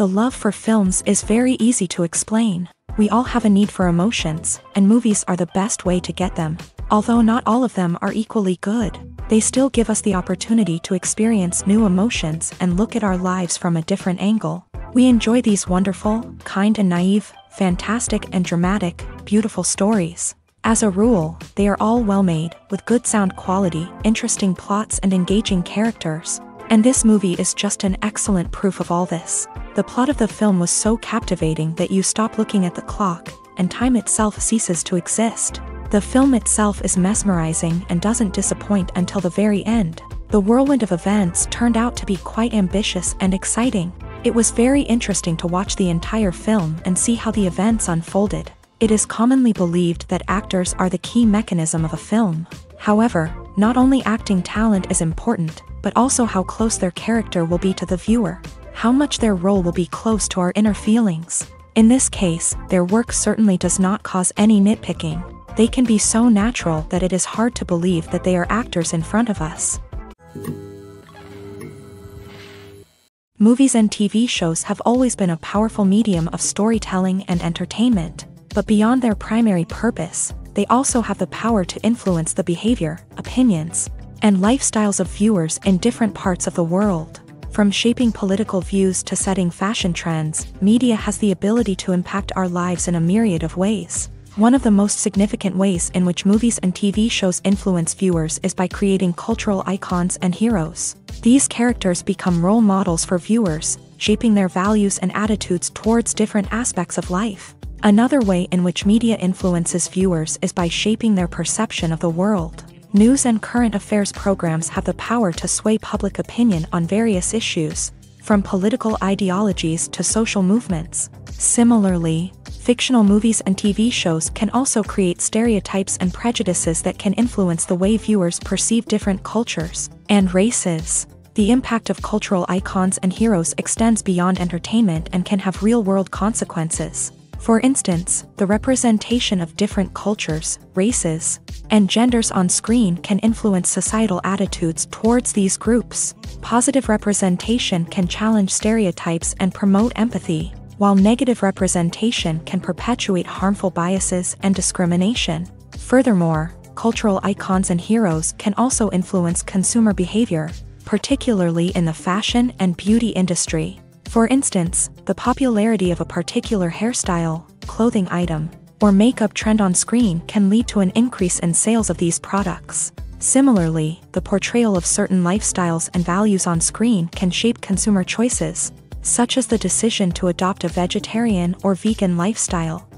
The love for films is very easy to explain. We all have a need for emotions, and movies are the best way to get them. Although not all of them are equally good, they still give us the opportunity to experience new emotions and look at our lives from a different angle. We enjoy these wonderful, kind and naive, fantastic and dramatic, beautiful stories. As a rule, they are all well made, with good sound quality, interesting plots and engaging characters. And this movie is just an excellent proof of all this. The plot of the film was so captivating that you stop looking at the clock, and time itself ceases to exist. The film itself is mesmerizing and doesn't disappoint until the very end. The whirlwind of events turned out to be quite ambitious and exciting. It was very interesting to watch the entire film and see how the events unfolded. It is commonly believed that actors are the key mechanism of a film. However, not only acting talent is important, but also how close their character will be to the viewer, how much their role will be close to our inner feelings. In this case, their work certainly does not cause any nitpicking. They can be so natural that it is hard to believe that they are actors in front of us. Movies and TV shows have always been a powerful medium of storytelling and entertainment. But beyond their primary purpose, they also have the power to influence the behavior, opinions, and lifestyles of viewers in different parts of the world. From shaping political views to setting fashion trends, media has the ability to impact our lives in a myriad of ways. One of the most significant ways in which movies and TV shows influence viewers is by creating cultural icons and heroes. These characters become role models for viewers, shaping their values and attitudes towards different aspects of life. Another way in which media influences viewers is by shaping their perception of the world. News and current affairs programs have the power to sway public opinion on various issues, from political ideologies to social movements. Similarly, fictional movies and TV shows can also create stereotypes and prejudices that can influence the way viewers perceive different cultures and races. The impact of cultural icons and heroes extends beyond entertainment and can have real world consequences. For instance, the representation of different cultures, races, and genders on screen can influence societal attitudes towards these groups. Positive representation can challenge stereotypes and promote empathy, while negative representation can perpetuate harmful biases and discrimination. Furthermore, cultural icons and heroes can also influence consumer behavior, particularly in the fashion and beauty industry. For instance, the popularity of a particular hairstyle, clothing item, or makeup trend on screen can lead to an increase in sales of these products. Similarly, the portrayal of certain lifestyles and values on screen can shape consumer choices, such as the decision to adopt a vegetarian or vegan lifestyle.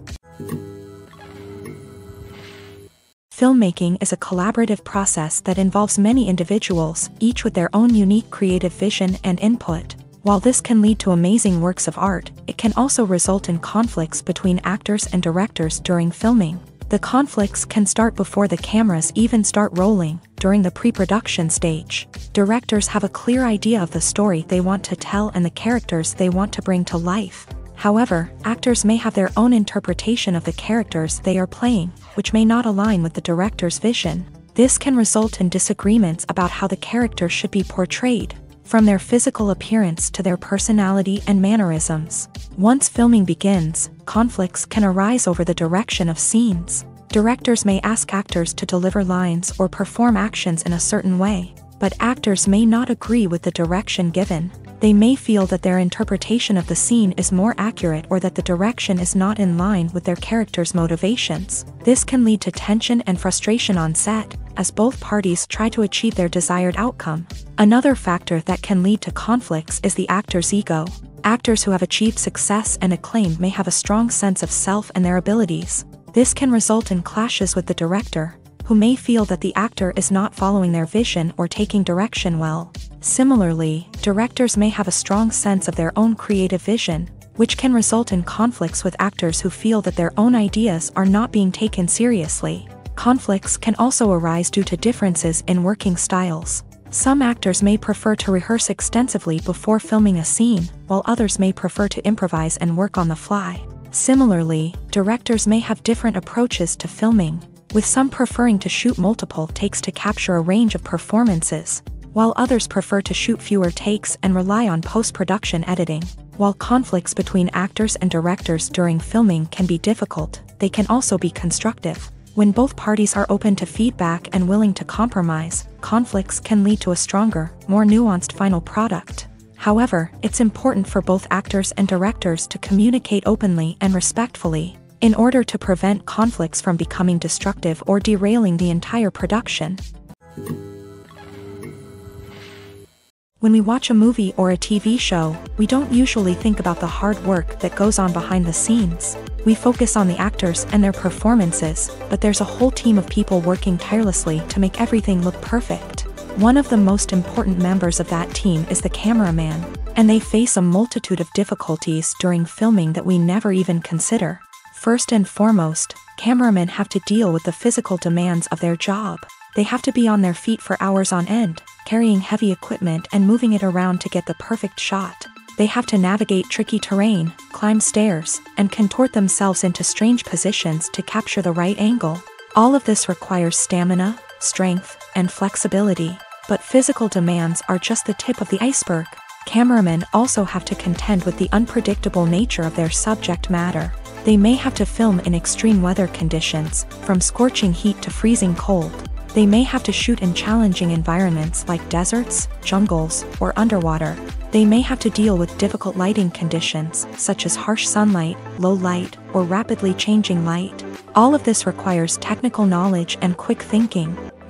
Filmmaking is a collaborative process that involves many individuals, each with their own unique creative vision and input. While this can lead to amazing works of art, it can also result in conflicts between actors and directors during filming. The conflicts can start before the cameras even start rolling, during the pre-production stage. Directors have a clear idea of the story they want to tell and the characters they want to bring to life. However, actors may have their own interpretation of the characters they are playing, which may not align with the director's vision. This can result in disagreements about how the character should be portrayed, from their physical appearance to their personality and mannerisms. Once filming begins, conflicts can arise over the direction of scenes. Directors may ask actors to deliver lines or perform actions in a certain way, but actors may not agree with the direction given. They may feel that their interpretation of the scene is more accurate or that the direction is not in line with their character's motivations. This can lead to tension and frustration on set, as both parties try to achieve their desired outcome. Another factor that can lead to conflicts is the actor's ego. Actors who have achieved success and acclaim may have a strong sense of self and their abilities. This can result in clashes with the director, who may feel that the actor is not following their vision or taking direction well. Similarly, directors may have a strong sense of their own creative vision, which can result in conflicts with actors who feel that their own ideas are not being taken seriously. Conflicts can also arise due to differences in working styles. Some actors may prefer to rehearse extensively before filming a scene, while others may prefer to improvise and work on the fly. Similarly, directors may have different approaches to filming, with some preferring to shoot multiple takes to capture a range of performances, while others prefer to shoot fewer takes and rely on post-production editing. While conflicts between actors and directors during filming can be difficult, they can also be constructive. When both parties are open to feedback and willing to compromise, conflicts can lead to a stronger, more nuanced final product. However, it's important for both actors and directors to communicate openly and respectfully, in order to prevent conflicts from becoming destructive or derailing the entire production. When we watch a movie or a TV show, we don't usually think about the hard work that goes on behind the scenes. We focus on the actors and their performances, but there's a whole team of people working tirelessly to make everything look perfect. One of the most important members of that team is the cameraman, and they face a multitude of difficulties during filming that we never even consider. First and foremost, cameramen have to deal with the physical demands of their job. They have to be on their feet for hours on end, carrying heavy equipment and moving it around to get the perfect shot. They have to navigate tricky terrain, climb stairs, and contort themselves into strange positions to capture the right angle. All of this requires stamina, strength, and flexibility. But physical demands are just the tip of the iceberg. Cameramen also have to contend with the unpredictable nature of their subject matter. They may have to film in extreme weather conditions, from scorching heat to freezing cold. They may have to shoot in challenging environments like deserts, jungles, or underwater. They may have to deal with difficult lighting conditions, such as harsh sunlight, low light, or rapidly changing light. All of this requires technical knowledge and quick thinking.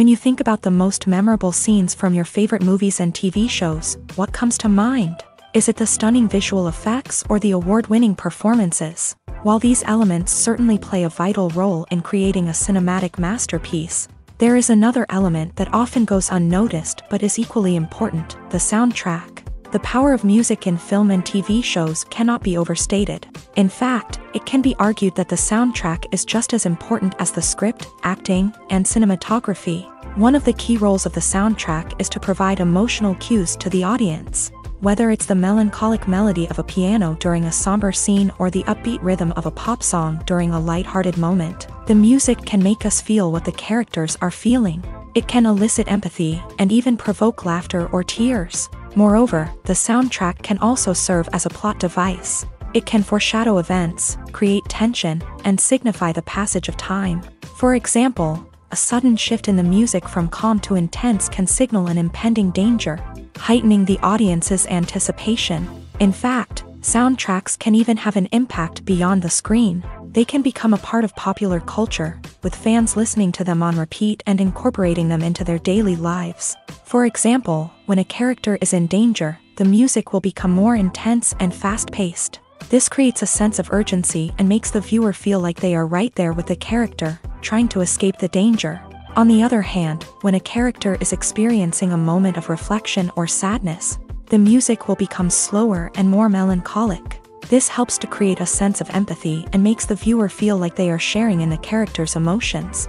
When you think about the most memorable scenes from your favorite movies and TV shows, what comes to mind? Is it the stunning visual effects or the award-winning performances? While these elements certainly play a vital role in creating a cinematic masterpiece, there is another element that often goes unnoticed but is equally important, the soundtrack. The power of music in film and TV shows cannot be overstated. In fact, it can be argued that the soundtrack is just as important as the script, acting, and cinematography. One of the key roles of the soundtrack is to provide emotional cues to the audience. Whether it's the melancholic melody of a piano during a somber scene or the upbeat rhythm of a pop song during a light-hearted moment, the music can make us feel what the characters are feeling. It can elicit empathy and even provoke laughter or tears. Moreover, the soundtrack can also serve as a plot device. It can foreshadow events, create tension, and signify the passage of time. For example, a sudden shift in the music from calm to intense can signal an impending danger, heightening the audience's anticipation. In fact, soundtracks can even have an impact beyond the screen. They can become a part of popular culture, with fans listening to them on repeat and incorporating them into their daily lives. For example, when a character is in danger, the music will become more intense and fast-paced. This creates a sense of urgency and makes the viewer feel like they are right there with the character, trying to escape the danger. On the other hand, when a character is experiencing a moment of reflection or sadness, the music will become slower and more melancholic. This helps to create a sense of empathy and makes the viewer feel like they are sharing in the character's emotions.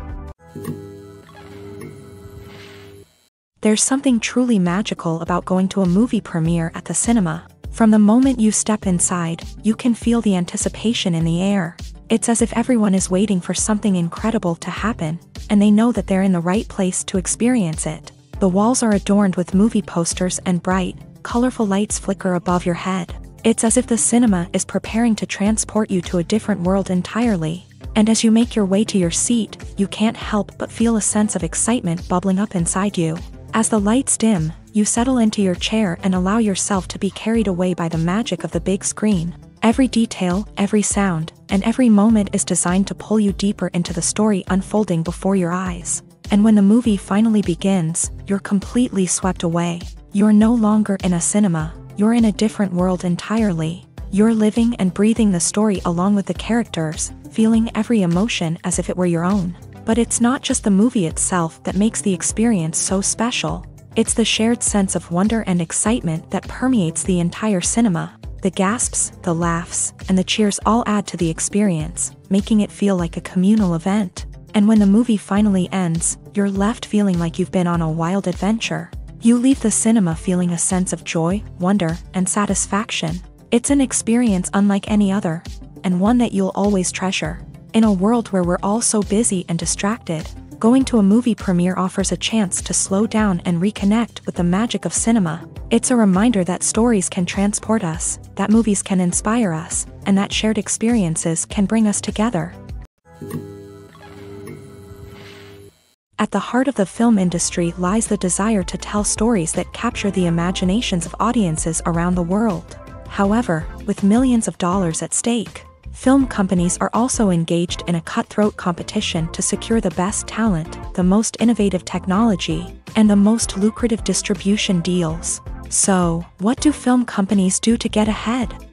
There's something truly magical about going to a movie premiere at the cinema. From the moment you step inside, you can feel the anticipation in the air. It's as if everyone is waiting for something incredible to happen, and they know that they're in the right place to experience it. The walls are adorned with movie posters and bright, colorful lights flicker above your head. It's as if the cinema is preparing to transport you to a different world entirely. And as you make your way to your seat, you can't help but feel a sense of excitement bubbling up inside you. As the lights dim, you settle into your chair and allow yourself to be carried away by the magic of the big screen. Every detail, every sound, and every moment is designed to pull you deeper into the story unfolding before your eyes. And when the movie finally begins, you're completely swept away. You're no longer in a cinema, you're in a different world entirely. You're living and breathing the story along with the characters, feeling every emotion as if it were your own. But it's not just the movie itself that makes the experience so special. It's the shared sense of wonder and excitement that permeates the entire cinema. The gasps, the laughs, and the cheers all add to the experience, making it feel like a communal event. And when the movie finally ends, you're left feeling like you've been on a wild adventure. You leave the cinema feeling a sense of joy, wonder, and satisfaction. It's an experience unlike any other, and one that you'll always treasure. In a world where we're all so busy and distracted, going to a movie premiere offers a chance to slow down and reconnect with the magic of cinema. It's a reminder that stories can transport us, that movies can inspire us, and that shared experiences can bring us together. At the heart of the film industry lies the desire to tell stories that capture the imaginations of audiences around the world. However, with millions of dollars at stake, Film companies are also engaged in a cutthroat competition to secure the best talent, the most innovative technology, and the most lucrative distribution deals. So, what do film companies do to get ahead?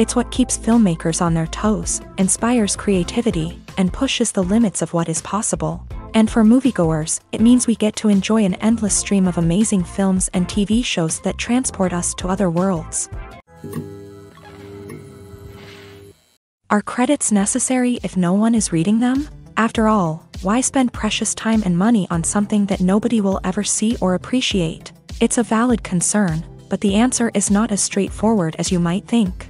It's what keeps filmmakers on their toes, inspires creativity, and pushes the limits of what is possible. And for moviegoers, it means we get to enjoy an endless stream of amazing films and TV shows that transport us to other worlds. Are credits necessary if no one is reading them? After all, why spend precious time and money on something that nobody will ever see or appreciate? It's a valid concern, but the answer is not as straightforward as you might think.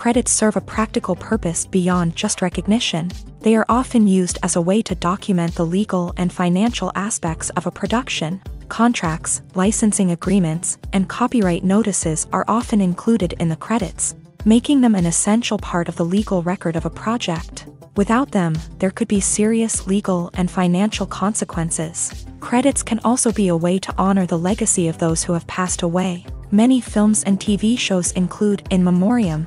credits serve a practical purpose beyond just recognition. They are often used as a way to document the legal and financial aspects of a production. Contracts, licensing agreements, and copyright notices are often included in the credits, making them an essential part of the legal record of a project. Without them, there could be serious legal and financial consequences. Credits can also be a way to honor the legacy of those who have passed away. Many films and TV shows include in memoriam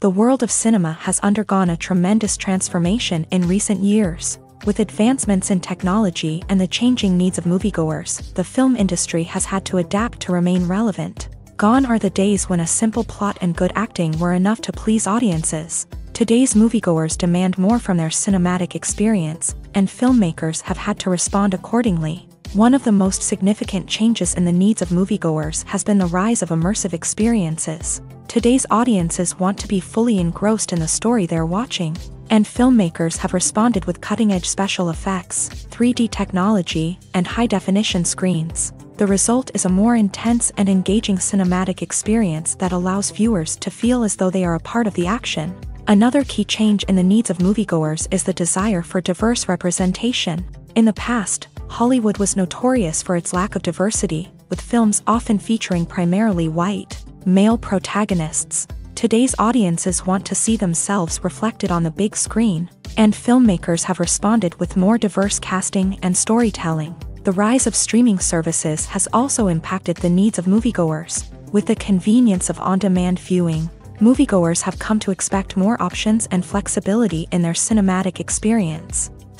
The world of cinema has undergone a tremendous transformation in recent years. With advancements in technology and the changing needs of moviegoers, the film industry has had to adapt to remain relevant. Gone are the days when a simple plot and good acting were enough to please audiences. Today's moviegoers demand more from their cinematic experience, and filmmakers have had to respond accordingly. One of the most significant changes in the needs of moviegoers has been the rise of immersive experiences. Today's audiences want to be fully engrossed in the story they're watching, and filmmakers have responded with cutting-edge special effects, 3D technology, and high-definition screens. The result is a more intense and engaging cinematic experience that allows viewers to feel as though they are a part of the action. Another key change in the needs of moviegoers is the desire for diverse representation. In the past, Hollywood was notorious for its lack of diversity, with films often featuring primarily white, male protagonists. Today's audiences want to see themselves reflected on the big screen, and filmmakers have responded with more diverse casting and storytelling. The rise of streaming services has also impacted the needs of moviegoers. With the convenience of on-demand viewing, moviegoers have come to expect more options and flexibility in their cinematic experience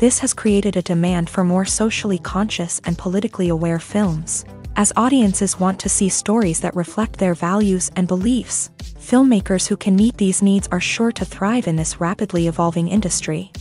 This has created a demand for more socially conscious and politically aware films. As audiences want to see stories that reflect their values and beliefs, filmmakers who can meet these needs are sure to thrive in this rapidly evolving industry.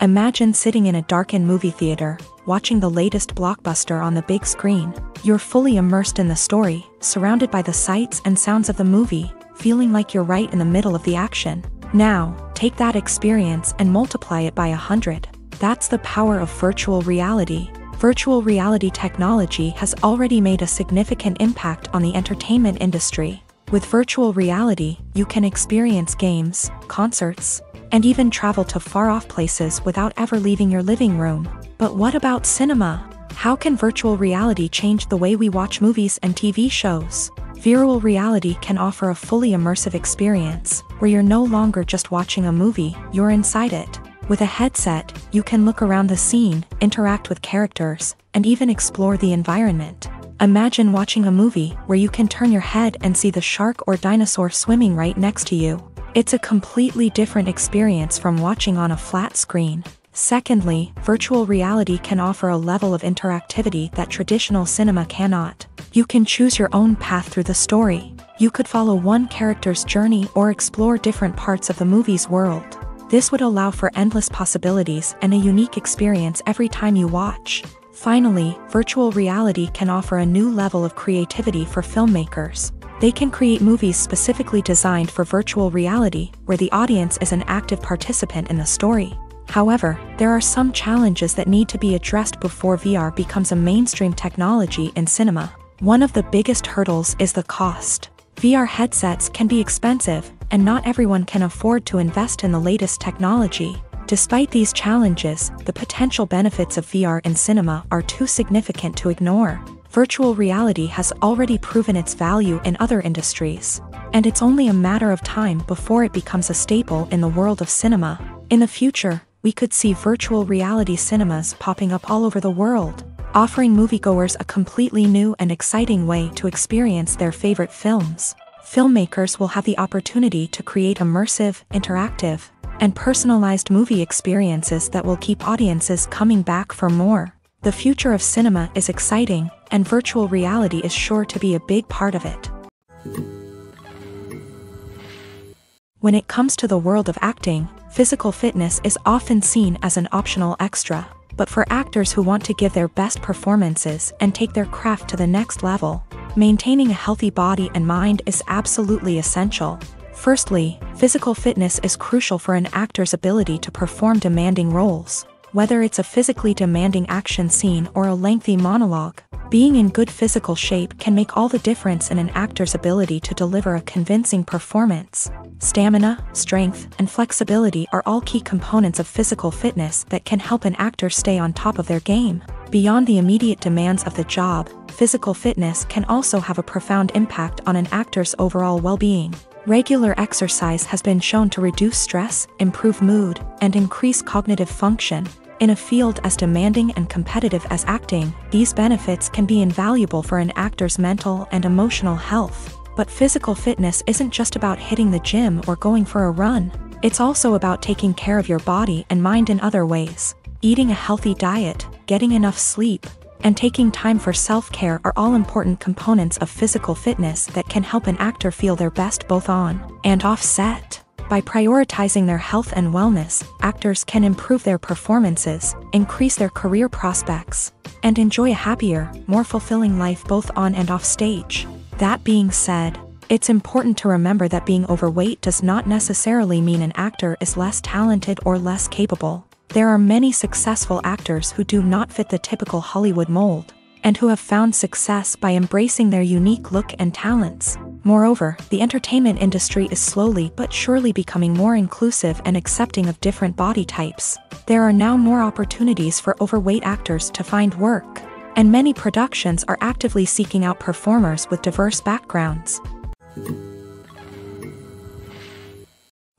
Imagine sitting in a darkened movie theater, watching the latest blockbuster on the big screen. You're fully immersed in the story, surrounded by the sights and sounds of the movie, feeling like you're right in the middle of the action. Now, take that experience and multiply it by a hundred. That's the power of virtual reality. Virtual reality technology has already made a significant impact on the entertainment industry. With virtual reality, you can experience games, concerts, and even travel to far-off places without ever leaving your living room. But what about cinema? How can virtual reality change the way we watch movies and TV shows? Virtual reality can offer a fully immersive experience, where you're no longer just watching a movie, you're inside it. With a headset, you can look around the scene, interact with characters, and even explore the environment. Imagine watching a movie where you can turn your head and see the shark or dinosaur swimming right next to you. It's a completely different experience from watching on a flat screen. Secondly, virtual reality can offer a level of interactivity that traditional cinema cannot. You can choose your own path through the story. You could follow one character's journey or explore different parts of the movie's world. This would allow for endless possibilities and a unique experience every time you watch. Finally, virtual reality can offer a new level of creativity for filmmakers. They can create movies specifically designed for virtual reality, where the audience is an active participant in the story. However, there are some challenges that need to be addressed before VR becomes a mainstream technology in cinema. One of the biggest hurdles is the cost. VR headsets can be expensive, and not everyone can afford to invest in the latest technology. Despite these challenges, the potential benefits of VR in cinema are too significant to ignore. Virtual reality has already proven its value in other industries, and it's only a matter of time before it becomes a staple in the world of cinema. In the future, we could see virtual reality cinemas popping up all over the world, offering moviegoers a completely new and exciting way to experience their favorite films. Filmmakers will have the opportunity to create immersive, interactive, and personalized movie experiences that will keep audiences coming back for more. The future of cinema is exciting, and virtual reality is sure to be a big part of it. When it comes to the world of acting, physical fitness is often seen as an optional extra. But for actors who want to give their best performances and take their craft to the next level, maintaining a healthy body and mind is absolutely essential. Firstly, physical fitness is crucial for an actor's ability to perform demanding roles. Whether it's a physically demanding action scene or a lengthy monologue, being in good physical shape can make all the difference in an actor's ability to deliver a convincing performance. Stamina, strength, and flexibility are all key components of physical fitness that can help an actor stay on top of their game. Beyond the immediate demands of the job, physical fitness can also have a profound impact on an actor's overall well-being. Regular exercise has been shown to reduce stress, improve mood, and increase cognitive function. In a field as demanding and competitive as acting, these benefits can be invaluable for an actor's mental and emotional health. But physical fitness isn't just about hitting the gym or going for a run. It's also about taking care of your body and mind in other ways. Eating a healthy diet, getting enough sleep, and taking time for self-care are all important components of physical fitness that can help an actor feel their best both on and off set. By prioritizing their health and wellness, actors can improve their performances, increase their career prospects, and enjoy a happier, more fulfilling life both on and off stage. That being said, it's important to remember that being overweight does not necessarily mean an actor is less talented or less capable. There are many successful actors who do not fit the typical Hollywood mold, and who have found success by embracing their unique look and talents. Moreover, the entertainment industry is slowly but surely becoming more inclusive and accepting of different body types. There are now more opportunities for overweight actors to find work, and many productions are actively seeking out performers with diverse backgrounds.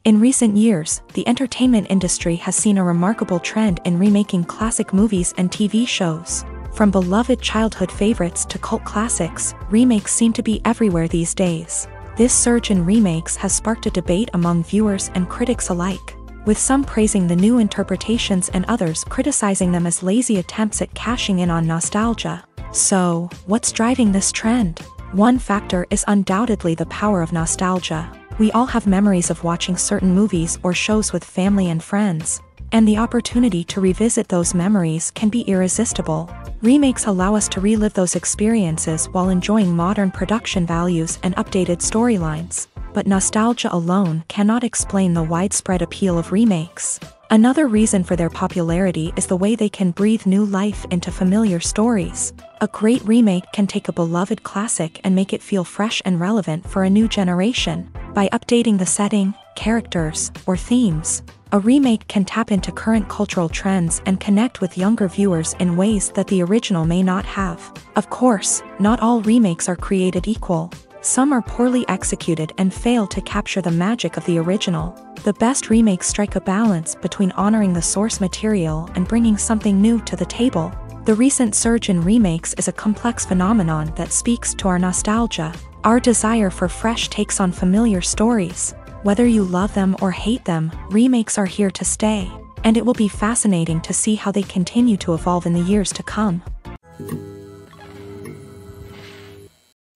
In recent years, the entertainment industry has seen a remarkable trend in remaking classic movies and TV shows. From beloved childhood favorites to cult classics, remakes seem to be everywhere these days. This surge in remakes has sparked a debate among viewers and critics alike, with some praising the new interpretations and others criticizing them as lazy attempts at cashing in on nostalgia. So, what's driving this trend? One factor is undoubtedly the power of nostalgia. We all have memories of watching certain movies or shows with family and friends, and the opportunity to revisit those memories can be irresistible. Remakes allow us to relive those experiences while enjoying modern production values and updated storylines. But nostalgia alone cannot explain the widespread appeal of remakes. Another reason for their popularity is the way they can breathe new life into familiar stories. A great remake can take a beloved classic and make it feel fresh and relevant for a new generation. By updating the setting, characters, or themes, a remake can tap into current cultural trends and connect with younger viewers in ways that the original may not have. Of course, not all remakes are created equal. Some are poorly executed and fail to capture the magic of the original. The best remakes strike a balance between honoring the source material and bringing something new to the table. The recent surge in remakes is a complex phenomenon that speaks to our nostalgia, our desire for fresh takes on familiar stories. Whether you love them or hate them, remakes are here to stay, and it will be fascinating to see how they continue to evolve in the years to come.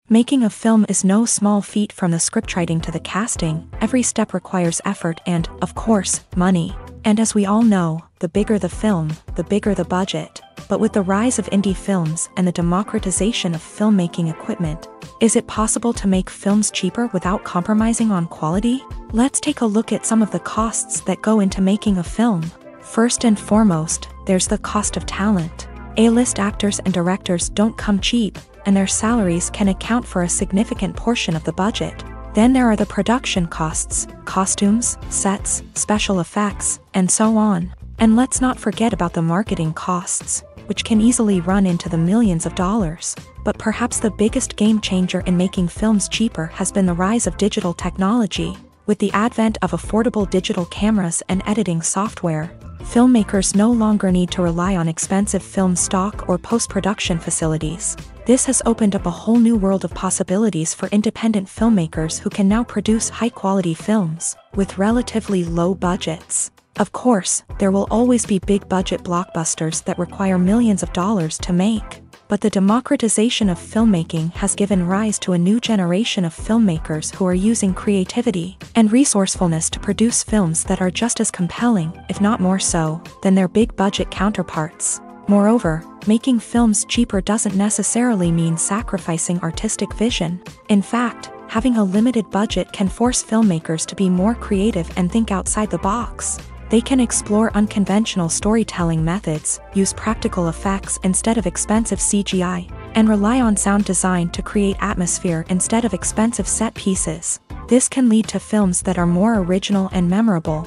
Making a film is no small feat from the scriptwriting to the casting, every step requires effort and, of course, money. And as we all know, the bigger the film, the bigger the budget. But with the rise of indie films and the democratization of filmmaking equipment, is it possible to make films cheaper without compromising on quality? Let's take a look at some of the costs that go into making a film. First and foremost, there's the cost of talent. A-list actors and directors don't come cheap, and their salaries can account for a significant portion of the budget. Then there are the production costs, costumes, sets, special effects, and so on. And let's not forget about the marketing costs, which can easily run into the millions of dollars. But perhaps the biggest game changer in making films cheaper has been the rise of digital technology. With the advent of affordable digital cameras and editing software, filmmakers no longer need to rely on expensive film stock or post-production facilities. This has opened up a whole new world of possibilities for independent filmmakers who can now produce high-quality films, with relatively low budgets. Of course, there will always be big-budget blockbusters that require millions of dollars to make. But the democratization of filmmaking has given rise to a new generation of filmmakers who are using creativity and resourcefulness to produce films that are just as compelling, if not more so, than their big budget counterparts. Moreover, making films cheaper doesn't necessarily mean sacrificing artistic vision. In fact, having a limited budget can force filmmakers to be more creative and think outside the box. They can explore unconventional storytelling methods, use practical effects instead of expensive CGI, and rely on sound design to create atmosphere instead of expensive set pieces. This can lead to films that are more original and memorable,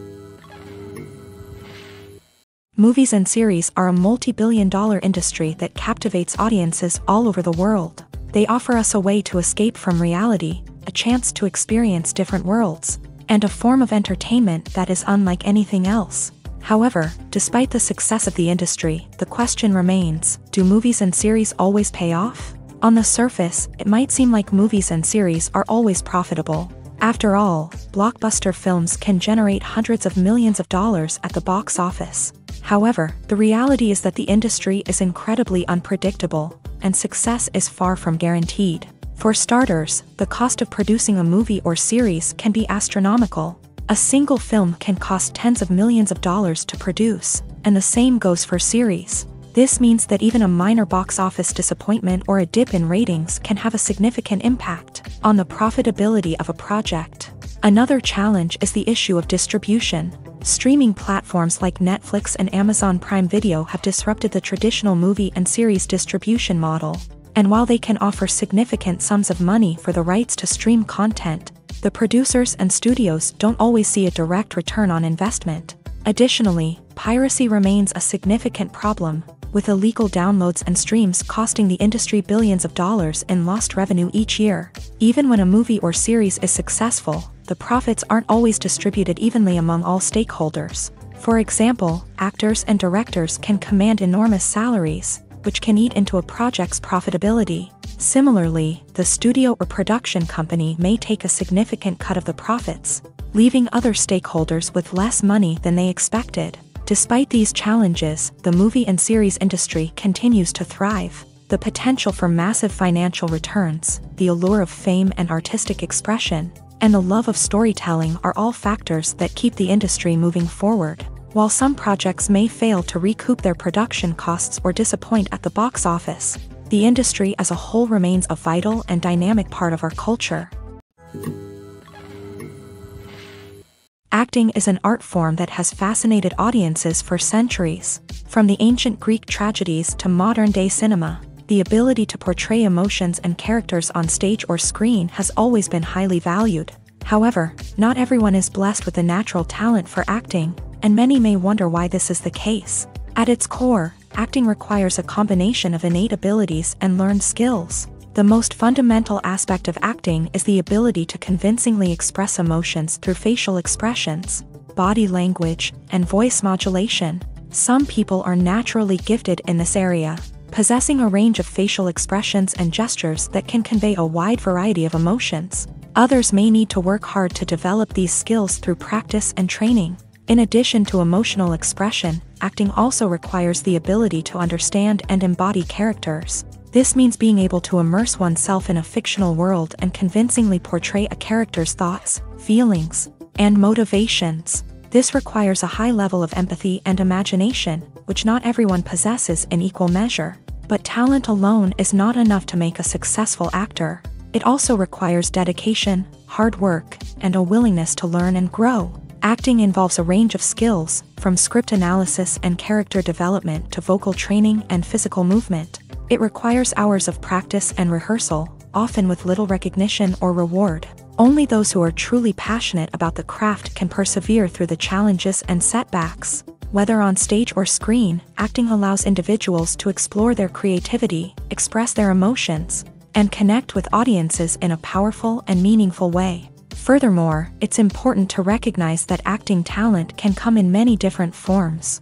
Movies and series are a multi-billion dollar industry that captivates audiences all over the world. They offer us a way to escape from reality, a chance to experience different worlds, and a form of entertainment that is unlike anything else. However, despite the success of the industry, the question remains, do movies and series always pay off? On the surface, it might seem like movies and series are always profitable. After all, blockbuster films can generate hundreds of millions of dollars at the box office. However, the reality is that the industry is incredibly unpredictable, and success is far from guaranteed. For starters, the cost of producing a movie or series can be astronomical. A single film can cost tens of millions of dollars to produce, and the same goes for series. This means that even a minor box office disappointment or a dip in ratings can have a significant impact on the profitability of a project. Another challenge is the issue of distribution. Streaming platforms like Netflix and Amazon Prime Video have disrupted the traditional movie and series distribution model. And while they can offer significant sums of money for the rights to stream content, the producers and studios don't always see a direct return on investment. Additionally, piracy remains a significant problem, with illegal downloads and streams costing the industry billions of dollars in lost revenue each year. Even when a movie or series is successful, the profits aren't always distributed evenly among all stakeholders. For example, actors and directors can command enormous salaries, which can eat into a project's profitability. Similarly, the studio or production company may take a significant cut of the profits, leaving other stakeholders with less money than they expected. Despite these challenges, the movie and series industry continues to thrive. The potential for massive financial returns, the allure of fame and artistic expression, and the love of storytelling are all factors that keep the industry moving forward. While some projects may fail to recoup their production costs or disappoint at the box office, the industry as a whole remains a vital and dynamic part of our culture. Acting is an art form that has fascinated audiences for centuries. From the ancient Greek tragedies to modern-day cinema, the ability to portray emotions and characters on stage or screen has always been highly valued. However, not everyone is blessed with the natural talent for acting, and many may wonder why this is the case. At its core, acting requires a combination of innate abilities and learned skills. The most fundamental aspect of acting is the ability to convincingly express emotions through facial expressions, body language, and voice modulation. Some people are naturally gifted in this area, possessing a range of facial expressions and gestures that can convey a wide variety of emotions. Others may need to work hard to develop these skills through practice and training. In addition to emotional expression, acting also requires the ability to understand and embody characters. This means being able to immerse oneself in a fictional world and convincingly portray a character's thoughts, feelings, and motivations. This requires a high level of empathy and imagination, which not everyone possesses in equal measure. But talent alone is not enough to make a successful actor. It also requires dedication, hard work, and a willingness to learn and grow. Acting involves a range of skills, from script analysis and character development to vocal training and physical movement. It requires hours of practice and rehearsal, often with little recognition or reward. Only those who are truly passionate about the craft can persevere through the challenges and setbacks. Whether on stage or screen, acting allows individuals to explore their creativity, express their emotions, and connect with audiences in a powerful and meaningful way. Furthermore, it's important to recognize that acting talent can come in many different forms.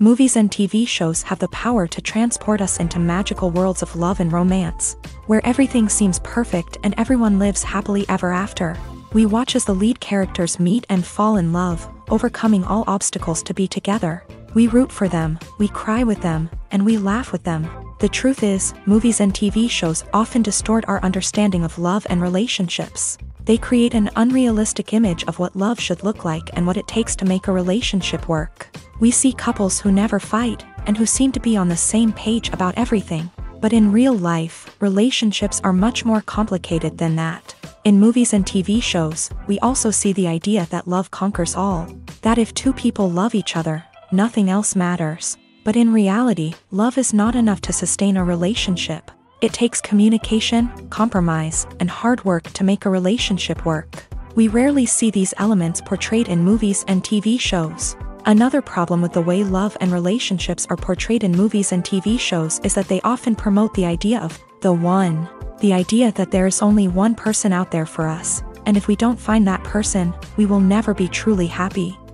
Movies and TV shows have the power to transport us into magical worlds of love and romance, where everything seems perfect and everyone lives happily ever after. We watch as the lead characters meet and fall in love, overcoming all obstacles to be together. We root for them, we cry with them, and we laugh with them. The truth is, movies and TV shows often distort our understanding of love and relationships. They create an unrealistic image of what love should look like and what it takes to make a relationship work. We see couples who never fight, and who seem to be on the same page about everything. But in real life, relationships are much more complicated than that. In movies and TV shows, we also see the idea that love conquers all. That if two people love each other, nothing else matters. But in reality, love is not enough to sustain a relationship. It takes communication, compromise, and hard work to make a relationship work. We rarely see these elements portrayed in movies and TV shows. Another problem with the way love and relationships are portrayed in movies and TV shows is that they often promote the idea of the one. The idea that there is only one person out there for us, and if we don't find that person, we will never be truly happy.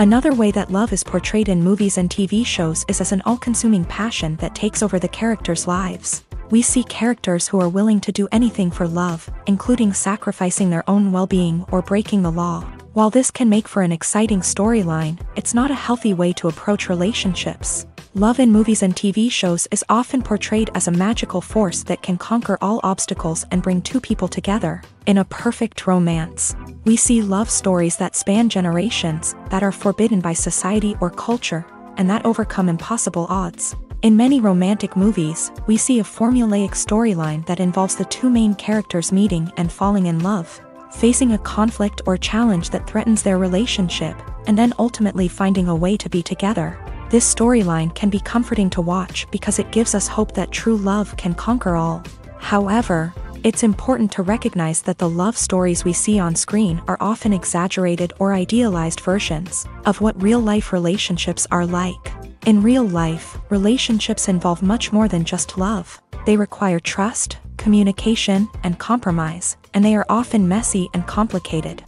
Another way that love is portrayed in movies and TV shows is as an all-consuming passion that takes over the characters' lives. We see characters who are willing to do anything for love, including sacrificing their own well-being or breaking the law. While this can make for an exciting storyline, it's not a healthy way to approach relationships. Love in movies and TV shows is often portrayed as a magical force that can conquer all obstacles and bring two people together. In a perfect romance, we see love stories that span generations, that are forbidden by society or culture, and that overcome impossible odds. In many romantic movies, we see a formulaic storyline that involves the two main characters meeting and falling in love, facing a conflict or challenge that threatens their relationship, and then ultimately finding a way to be together. This storyline can be comforting to watch because it gives us hope that true love can conquer all. However, it's important to recognize that the love stories we see on screen are often exaggerated or idealized versions of what real-life relationships are like. In real life, relationships involve much more than just love. They require trust, communication, and compromise, and they are often messy and complicated.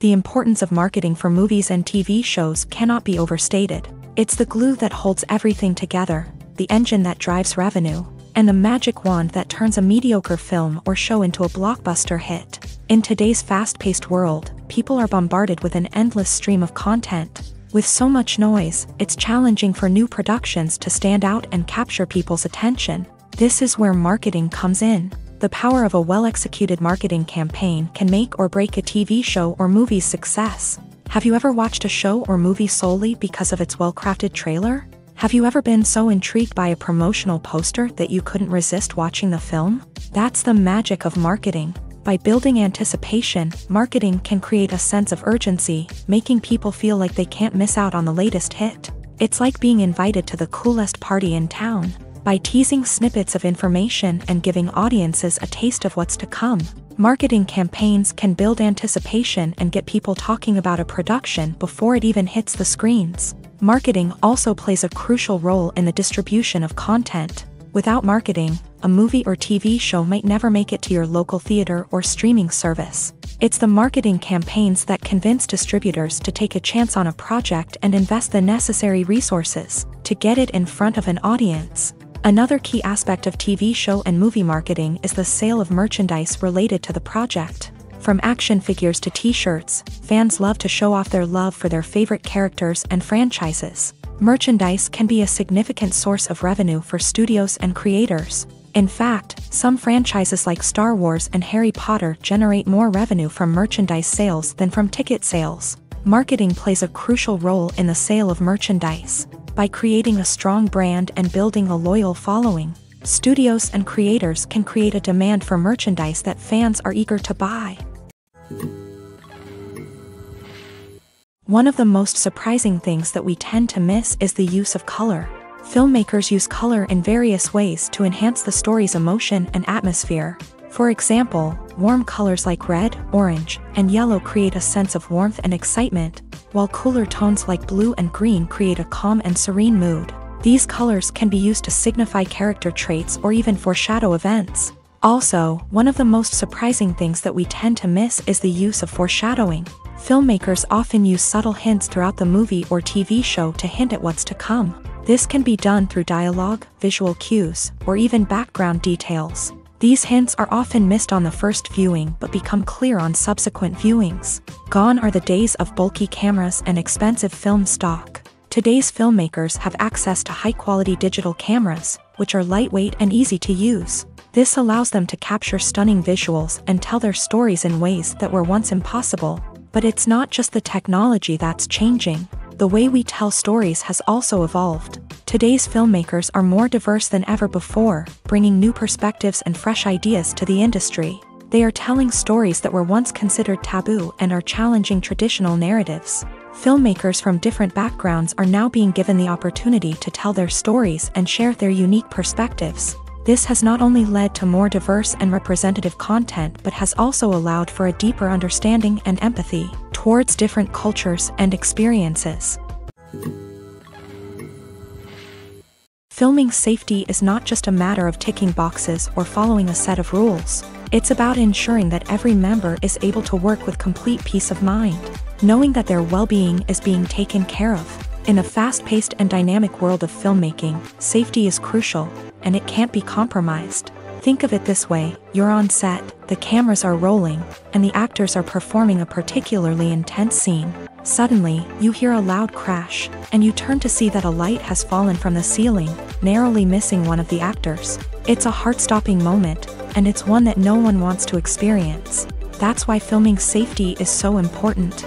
The importance of marketing for movies and TV shows cannot be overstated. It's the glue that holds everything together, the engine that drives revenue, and the magic wand that turns a mediocre film or show into a blockbuster hit. In today's fast-paced world, people are bombarded with an endless stream of content. With so much noise, it's challenging for new productions to stand out and capture people's attention. This is where marketing comes in. The power of a well-executed marketing campaign can make or break a TV show or movie's success. Have you ever watched a show or movie solely because of its well-crafted trailer? Have you ever been so intrigued by a promotional poster that you couldn't resist watching the film? That's the magic of marketing. By building anticipation, marketing can create a sense of urgency, making people feel like they can't miss out on the latest hit. It's like being invited to the coolest party in town. By teasing snippets of information and giving audiences a taste of what's to come, marketing campaigns can build anticipation and get people talking about a production before it even hits the screens. Marketing also plays a crucial role in the distribution of content. Without marketing, a movie or TV show might never make it to your local theater or streaming service. It's the marketing campaigns that convince distributors to take a chance on a project and invest the necessary resources to get it in front of an audience. Another key aspect of TV show and movie marketing is the sale of merchandise related to the project. From action figures to t-shirts, fans love to show off their love for their favorite characters and franchises. Merchandise can be a significant source of revenue for studios and creators. In fact, some franchises like Star Wars and Harry Potter generate more revenue from merchandise sales than from ticket sales. Marketing plays a crucial role in the sale of merchandise. By creating a strong brand and building a loyal following, studios and creators can create a demand for merchandise that fans are eager to buy. One of the most surprising things that we tend to miss is the use of color. Filmmakers use color in various ways to enhance the story's emotion and atmosphere. For example, warm colors like red, orange, and yellow create a sense of warmth and excitement, while cooler tones like blue and green create a calm and serene mood. These colors can be used to signify character traits or even foreshadow events. Also, one of the most surprising things that we tend to miss is the use of foreshadowing. Filmmakers often use subtle hints throughout the movie or TV show to hint at what's to come. This can be done through dialogue, visual cues, or even background details. These hints are often missed on the first viewing but become clear on subsequent viewings. Gone are the days of bulky cameras and expensive film stock. Today's filmmakers have access to high-quality digital cameras, which are lightweight and easy to use. This allows them to capture stunning visuals and tell their stories in ways that were once impossible. But it's not just the technology that's changing, the way we tell stories has also evolved. Today's filmmakers are more diverse than ever before, bringing new perspectives and fresh ideas to the industry. They are telling stories that were once considered taboo and are challenging traditional narratives. Filmmakers from different backgrounds are now being given the opportunity to tell their stories and share their unique perspectives. This has not only led to more diverse and representative content but has also allowed for a deeper understanding and empathy towards different cultures and experiences. Filming safety is not just a matter of ticking boxes or following a set of rules. It's about ensuring that every member is able to work with complete peace of mind, knowing that their well-being is being taken care of. In a fast-paced and dynamic world of filmmaking, safety is crucial, and it can't be compromised. Think of it this way, you're on set, the cameras are rolling, and the actors are performing a particularly intense scene. Suddenly, you hear a loud crash, and you turn to see that a light has fallen from the ceiling, narrowly missing one of the actors. It's a heart-stopping moment, and it's one that no one wants to experience. That's why filming safety is so important.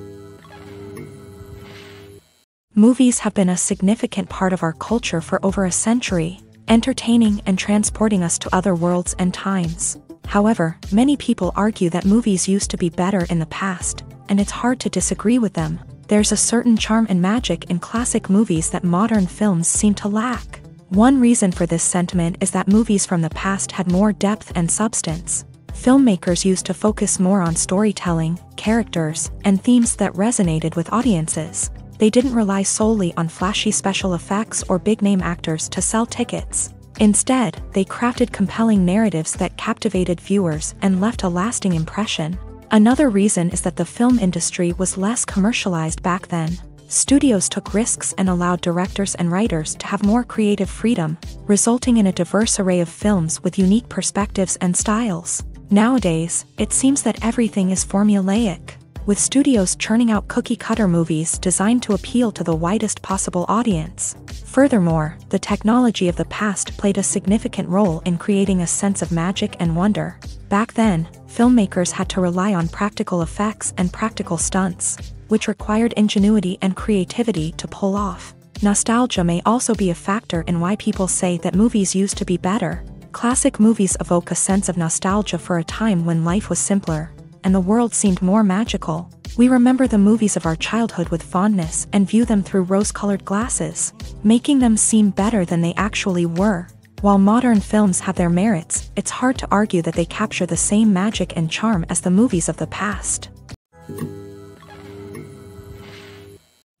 Movies have been a significant part of our culture for over a century, entertaining and transporting us to other worlds and times. However, many people argue that movies used to be better in the past, and it's hard to disagree with them. There's a certain charm and magic in classic movies that modern films seem to lack. One reason for this sentiment is that movies from the past had more depth and substance. Filmmakers used to focus more on storytelling, characters, and themes that resonated with audiences they didn't rely solely on flashy special effects or big-name actors to sell tickets. Instead, they crafted compelling narratives that captivated viewers and left a lasting impression. Another reason is that the film industry was less commercialized back then. Studios took risks and allowed directors and writers to have more creative freedom, resulting in a diverse array of films with unique perspectives and styles. Nowadays, it seems that everything is formulaic with studios churning out cookie-cutter movies designed to appeal to the widest possible audience. Furthermore, the technology of the past played a significant role in creating a sense of magic and wonder. Back then, filmmakers had to rely on practical effects and practical stunts, which required ingenuity and creativity to pull off. Nostalgia may also be a factor in why people say that movies used to be better. Classic movies evoke a sense of nostalgia for a time when life was simpler, and the world seemed more magical. We remember the movies of our childhood with fondness and view them through rose-colored glasses, making them seem better than they actually were. While modern films have their merits, it's hard to argue that they capture the same magic and charm as the movies of the past.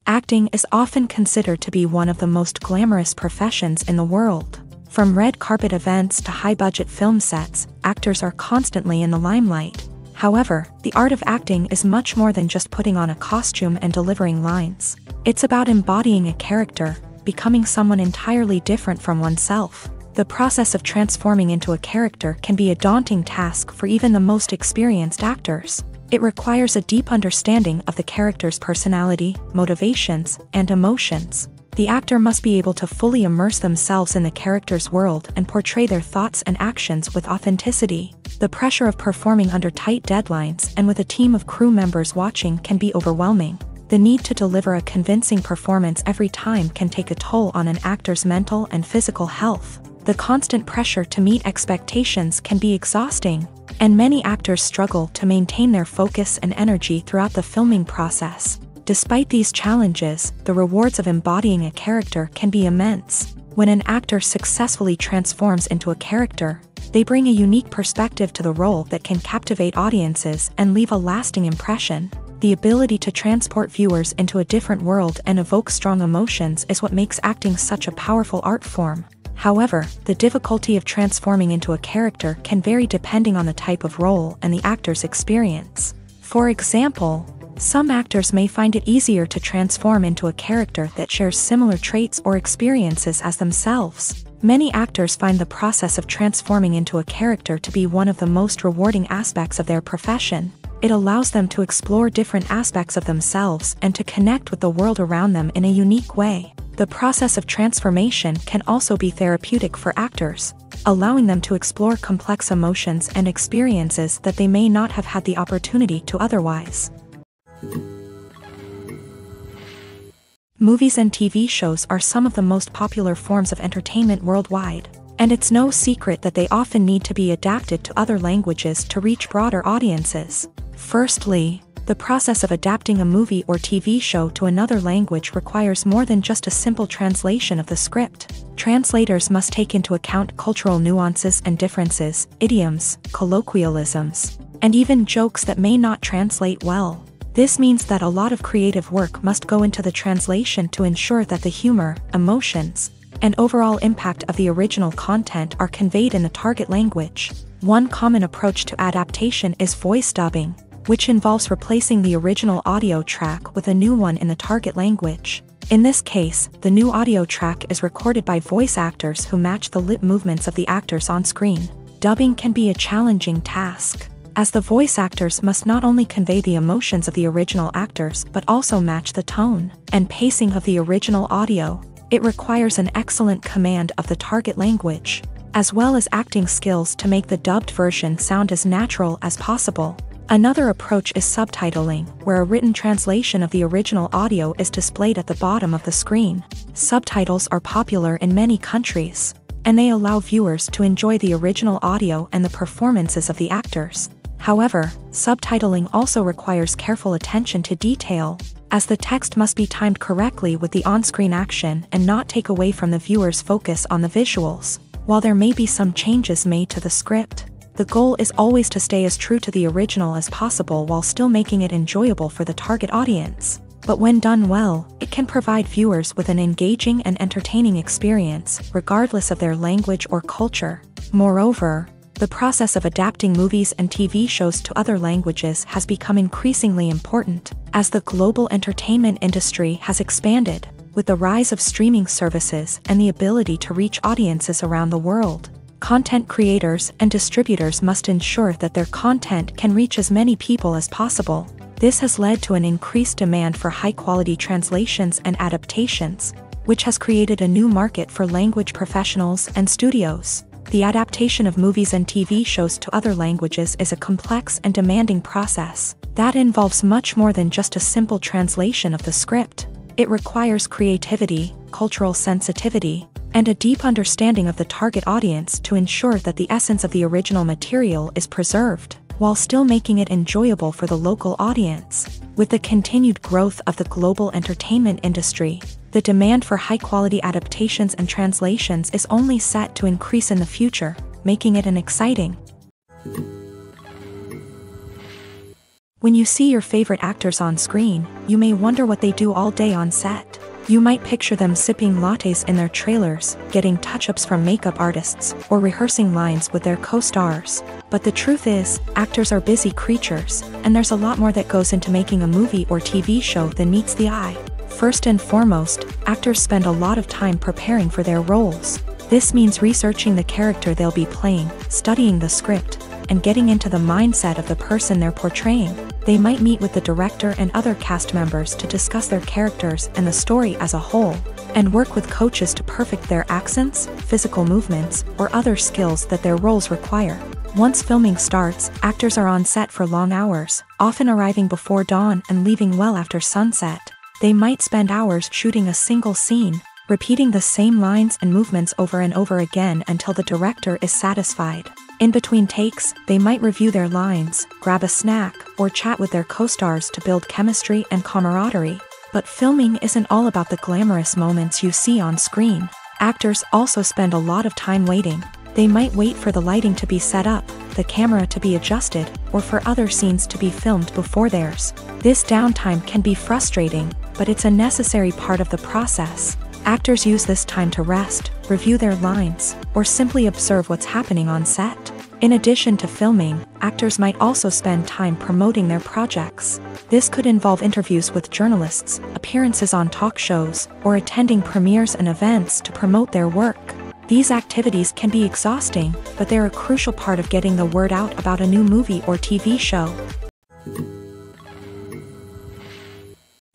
Acting is often considered to be one of the most glamorous professions in the world. From red carpet events to high budget film sets, actors are constantly in the limelight. However, the art of acting is much more than just putting on a costume and delivering lines. It's about embodying a character, becoming someone entirely different from oneself. The process of transforming into a character can be a daunting task for even the most experienced actors. It requires a deep understanding of the character's personality, motivations, and emotions. The actor must be able to fully immerse themselves in the character's world and portray their thoughts and actions with authenticity. The pressure of performing under tight deadlines and with a team of crew members watching can be overwhelming. The need to deliver a convincing performance every time can take a toll on an actor's mental and physical health. The constant pressure to meet expectations can be exhausting, and many actors struggle to maintain their focus and energy throughout the filming process. Despite these challenges, the rewards of embodying a character can be immense. When an actor successfully transforms into a character, they bring a unique perspective to the role that can captivate audiences and leave a lasting impression. The ability to transport viewers into a different world and evoke strong emotions is what makes acting such a powerful art form. However, the difficulty of transforming into a character can vary depending on the type of role and the actor's experience. For example, some actors may find it easier to transform into a character that shares similar traits or experiences as themselves. Many actors find the process of transforming into a character to be one of the most rewarding aspects of their profession. It allows them to explore different aspects of themselves and to connect with the world around them in a unique way. The process of transformation can also be therapeutic for actors, allowing them to explore complex emotions and experiences that they may not have had the opportunity to otherwise. Movies and TV shows are some of the most popular forms of entertainment worldwide, and it's no secret that they often need to be adapted to other languages to reach broader audiences. Firstly, the process of adapting a movie or TV show to another language requires more than just a simple translation of the script. Translators must take into account cultural nuances and differences, idioms, colloquialisms, and even jokes that may not translate well. This means that a lot of creative work must go into the translation to ensure that the humor, emotions, and overall impact of the original content are conveyed in the target language. One common approach to adaptation is voice dubbing, which involves replacing the original audio track with a new one in the target language. In this case, the new audio track is recorded by voice actors who match the lip movements of the actors on screen. Dubbing can be a challenging task, as the voice actors must not only convey the emotions of the original actors but also match the tone and pacing of the original audio. It requires an excellent command of the target language, as well as acting skills to make the dubbed version sound as natural as possible. Another approach is subtitling, where a written translation of the original audio is displayed at the bottom of the screen. Subtitles are popular in many countries, and they allow viewers to enjoy the original audio and the performances of the actors. However, subtitling also requires careful attention to detail, as the text must be timed correctly with the on-screen action and not take away from the viewer's focus on the visuals. While there may be some changes made to the script, the goal is always to stay as true to the original as possible while still making it enjoyable for the target audience. But when done well, it can provide viewers with an engaging and entertaining experience, regardless of their language or culture. Moreover, the process of adapting movies and TV shows to other languages has become increasingly important, as the global entertainment industry has expanded, with the rise of streaming services and the ability to reach audiences around the world content creators and distributors must ensure that their content can reach as many people as possible. This has led to an increased demand for high-quality translations and adaptations, which has created a new market for language professionals and studios. The adaptation of movies and TV shows to other languages is a complex and demanding process that involves much more than just a simple translation of the script. It requires creativity, cultural sensitivity, and a deep understanding of the target audience to ensure that the essence of the original material is preserved, while still making it enjoyable for the local audience. With the continued growth of the global entertainment industry, the demand for high-quality adaptations and translations is only set to increase in the future, making it an exciting When you see your favorite actors on screen, you may wonder what they do all day on set. You might picture them sipping lattes in their trailers, getting touch-ups from makeup artists, or rehearsing lines with their co-stars. But the truth is, actors are busy creatures, and there's a lot more that goes into making a movie or TV show than meets the eye. First and foremost, actors spend a lot of time preparing for their roles. This means researching the character they'll be playing, studying the script, and getting into the mindset of the person they're portraying. They might meet with the director and other cast members to discuss their characters and the story as a whole, and work with coaches to perfect their accents, physical movements, or other skills that their roles require. Once filming starts, actors are on set for long hours, often arriving before dawn and leaving well after sunset. They might spend hours shooting a single scene, repeating the same lines and movements over and over again until the director is satisfied. In between takes, they might review their lines, grab a snack, or chat with their co-stars to build chemistry and camaraderie. But filming isn't all about the glamorous moments you see on screen. Actors also spend a lot of time waiting. They might wait for the lighting to be set up, the camera to be adjusted, or for other scenes to be filmed before theirs. This downtime can be frustrating, but it's a necessary part of the process. Actors use this time to rest, review their lines, or simply observe what's happening on set. In addition to filming, actors might also spend time promoting their projects. This could involve interviews with journalists, appearances on talk shows, or attending premieres and events to promote their work. These activities can be exhausting, but they're a crucial part of getting the word out about a new movie or TV show.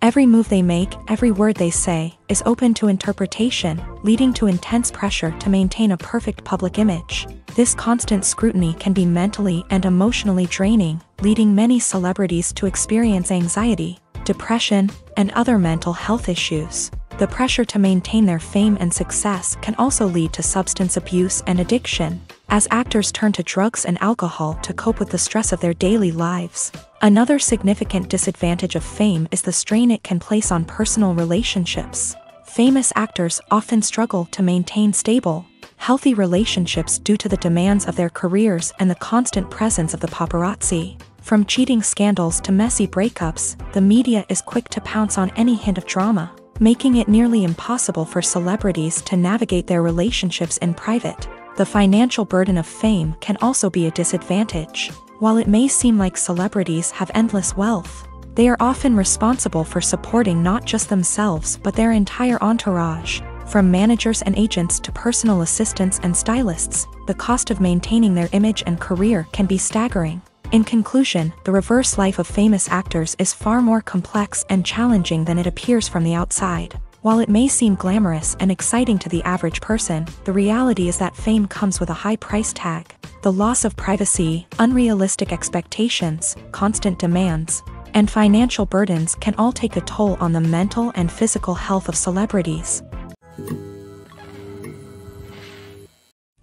Every move they make, every word they say, is open to interpretation, leading to intense pressure to maintain a perfect public image. This constant scrutiny can be mentally and emotionally draining, leading many celebrities to experience anxiety, depression, and other mental health issues. The pressure to maintain their fame and success can also lead to substance abuse and addiction, as actors turn to drugs and alcohol to cope with the stress of their daily lives. Another significant disadvantage of fame is the strain it can place on personal relationships. Famous actors often struggle to maintain stable, healthy relationships due to the demands of their careers and the constant presence of the paparazzi. From cheating scandals to messy breakups, the media is quick to pounce on any hint of drama making it nearly impossible for celebrities to navigate their relationships in private. The financial burden of fame can also be a disadvantage. While it may seem like celebrities have endless wealth, they are often responsible for supporting not just themselves but their entire entourage. From managers and agents to personal assistants and stylists, the cost of maintaining their image and career can be staggering. In conclusion, the reverse life of famous actors is far more complex and challenging than it appears from the outside. While it may seem glamorous and exciting to the average person, the reality is that fame comes with a high price tag. The loss of privacy, unrealistic expectations, constant demands, and financial burdens can all take a toll on the mental and physical health of celebrities.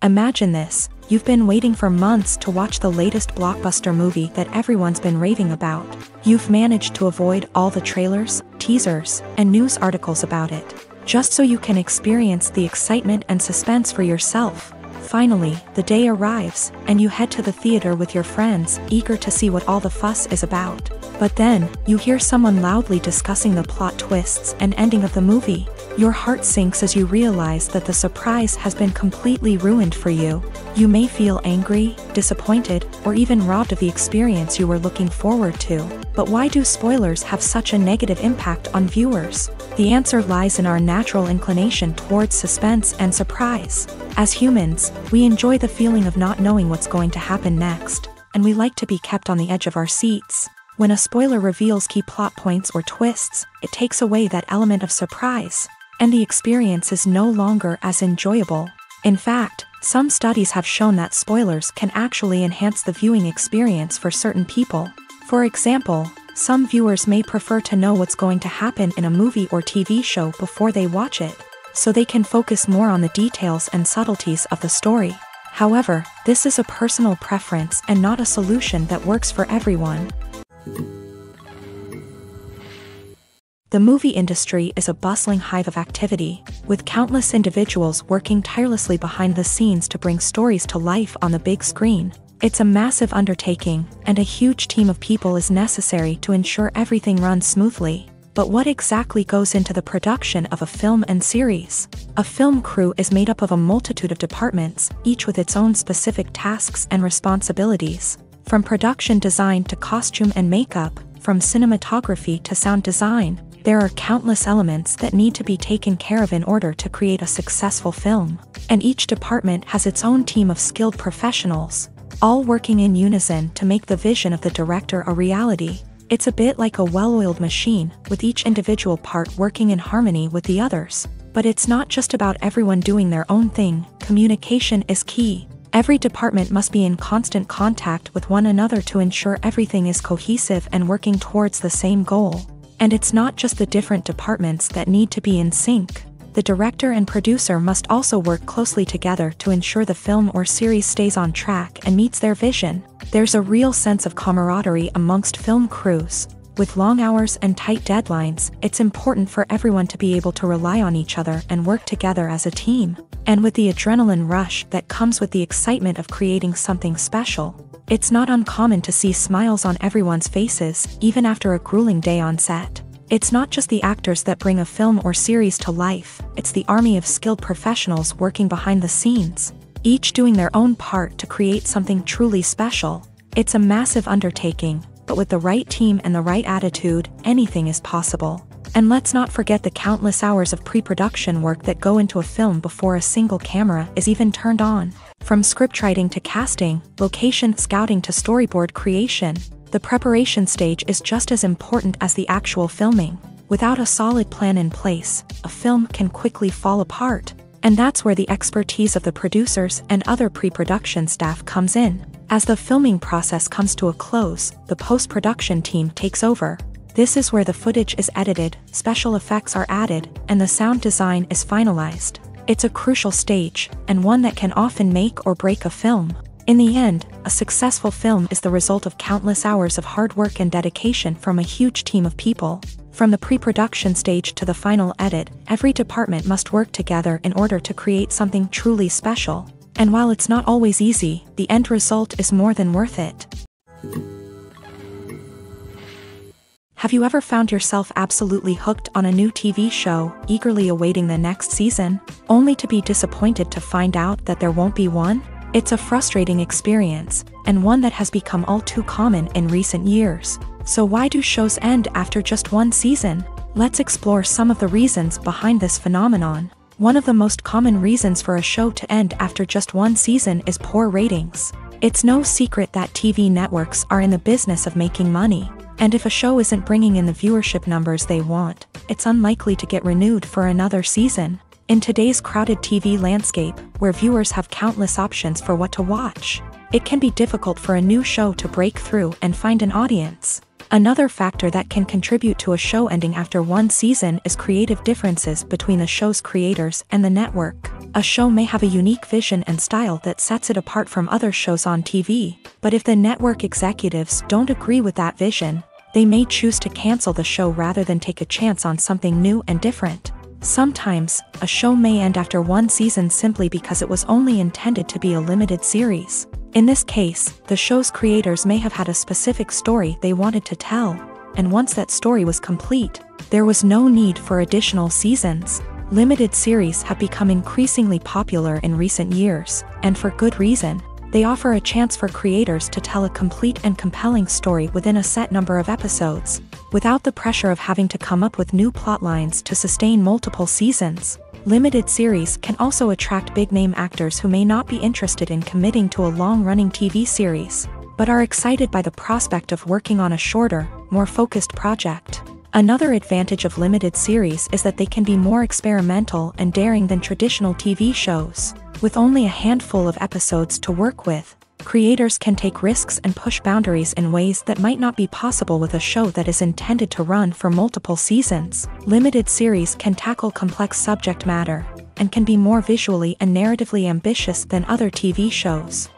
Imagine this, You've been waiting for months to watch the latest blockbuster movie that everyone's been raving about. You've managed to avoid all the trailers, teasers, and news articles about it, just so you can experience the excitement and suspense for yourself. Finally, the day arrives, and you head to the theater with your friends, eager to see what all the fuss is about. But then, you hear someone loudly discussing the plot twists and ending of the movie. Your heart sinks as you realize that the surprise has been completely ruined for you. You may feel angry, disappointed, or even robbed of the experience you were looking forward to. But why do spoilers have such a negative impact on viewers? The answer lies in our natural inclination towards suspense and surprise. As humans, we enjoy the feeling of not knowing what's going to happen next, and we like to be kept on the edge of our seats. When a spoiler reveals key plot points or twists, it takes away that element of surprise and the experience is no longer as enjoyable. In fact, some studies have shown that spoilers can actually enhance the viewing experience for certain people. For example, Some viewers may prefer to know what's going to happen in a movie or TV show before they watch it, so they can focus more on the details and subtleties of the story. However, this is a personal preference and not a solution that works for everyone. The movie industry is a bustling hive of activity, with countless individuals working tirelessly behind the scenes to bring stories to life on the big screen. It's a massive undertaking, and a huge team of people is necessary to ensure everything runs smoothly. But what exactly goes into the production of a film and series? A film crew is made up of a multitude of departments, each with its own specific tasks and responsibilities. From production design to costume and makeup, from cinematography to sound design, there are countless elements that need to be taken care of in order to create a successful film. And each department has its own team of skilled professionals, all working in unison to make the vision of the director a reality. It's a bit like a well-oiled machine, with each individual part working in harmony with the others. But it's not just about everyone doing their own thing, communication is key. Every department must be in constant contact with one another to ensure everything is cohesive and working towards the same goal. And it's not just the different departments that need to be in sync. The director and producer must also work closely together to ensure the film or series stays on track and meets their vision. There's a real sense of camaraderie amongst film crews. With long hours and tight deadlines, it's important for everyone to be able to rely on each other and work together as a team. And with the adrenaline rush that comes with the excitement of creating something special, it's not uncommon to see smiles on everyone's faces, even after a grueling day on set. It's not just the actors that bring a film or series to life, it's the army of skilled professionals working behind the scenes, each doing their own part to create something truly special. It's a massive undertaking, but with the right team and the right attitude, anything is possible. And let's not forget the countless hours of pre-production work that go into a film before a single camera is even turned on. From scriptwriting to casting, location scouting to storyboard creation, the preparation stage is just as important as the actual filming. Without a solid plan in place, a film can quickly fall apart. And that's where the expertise of the producers and other pre-production staff comes in. As the filming process comes to a close, the post-production team takes over, this is where the footage is edited, special effects are added, and the sound design is finalized. It's a crucial stage, and one that can often make or break a film. In the end, a successful film is the result of countless hours of hard work and dedication from a huge team of people. From the pre-production stage to the final edit, every department must work together in order to create something truly special. And while it's not always easy, the end result is more than worth it. Have you ever found yourself absolutely hooked on a new TV show, eagerly awaiting the next season, only to be disappointed to find out that there won't be one? It's a frustrating experience, and one that has become all too common in recent years. So why do shows end after just one season? Let's explore some of the reasons behind this phenomenon. One of the most common reasons for a show to end after just one season is poor ratings. It's no secret that TV networks are in the business of making money, and if a show isn't bringing in the viewership numbers they want, it's unlikely to get renewed for another season. In today's crowded TV landscape, where viewers have countless options for what to watch, it can be difficult for a new show to break through and find an audience. Another factor that can contribute to a show ending after one season is creative differences between the show's creators and the network. A show may have a unique vision and style that sets it apart from other shows on TV, but if the network executives don't agree with that vision, they may choose to cancel the show rather than take a chance on something new and different. Sometimes, a show may end after one season simply because it was only intended to be a limited series. In this case, the show's creators may have had a specific story they wanted to tell, and once that story was complete, there was no need for additional seasons. Limited series have become increasingly popular in recent years, and for good reason. They offer a chance for creators to tell a complete and compelling story within a set number of episodes, without the pressure of having to come up with new plotlines to sustain multiple seasons. Limited series can also attract big-name actors who may not be interested in committing to a long-running TV series, but are excited by the prospect of working on a shorter, more focused project. Another advantage of limited series is that they can be more experimental and daring than traditional TV shows. With only a handful of episodes to work with, Creators can take risks and push boundaries in ways that might not be possible with a show that is intended to run for multiple seasons. Limited series can tackle complex subject matter, and can be more visually and narratively ambitious than other TV shows.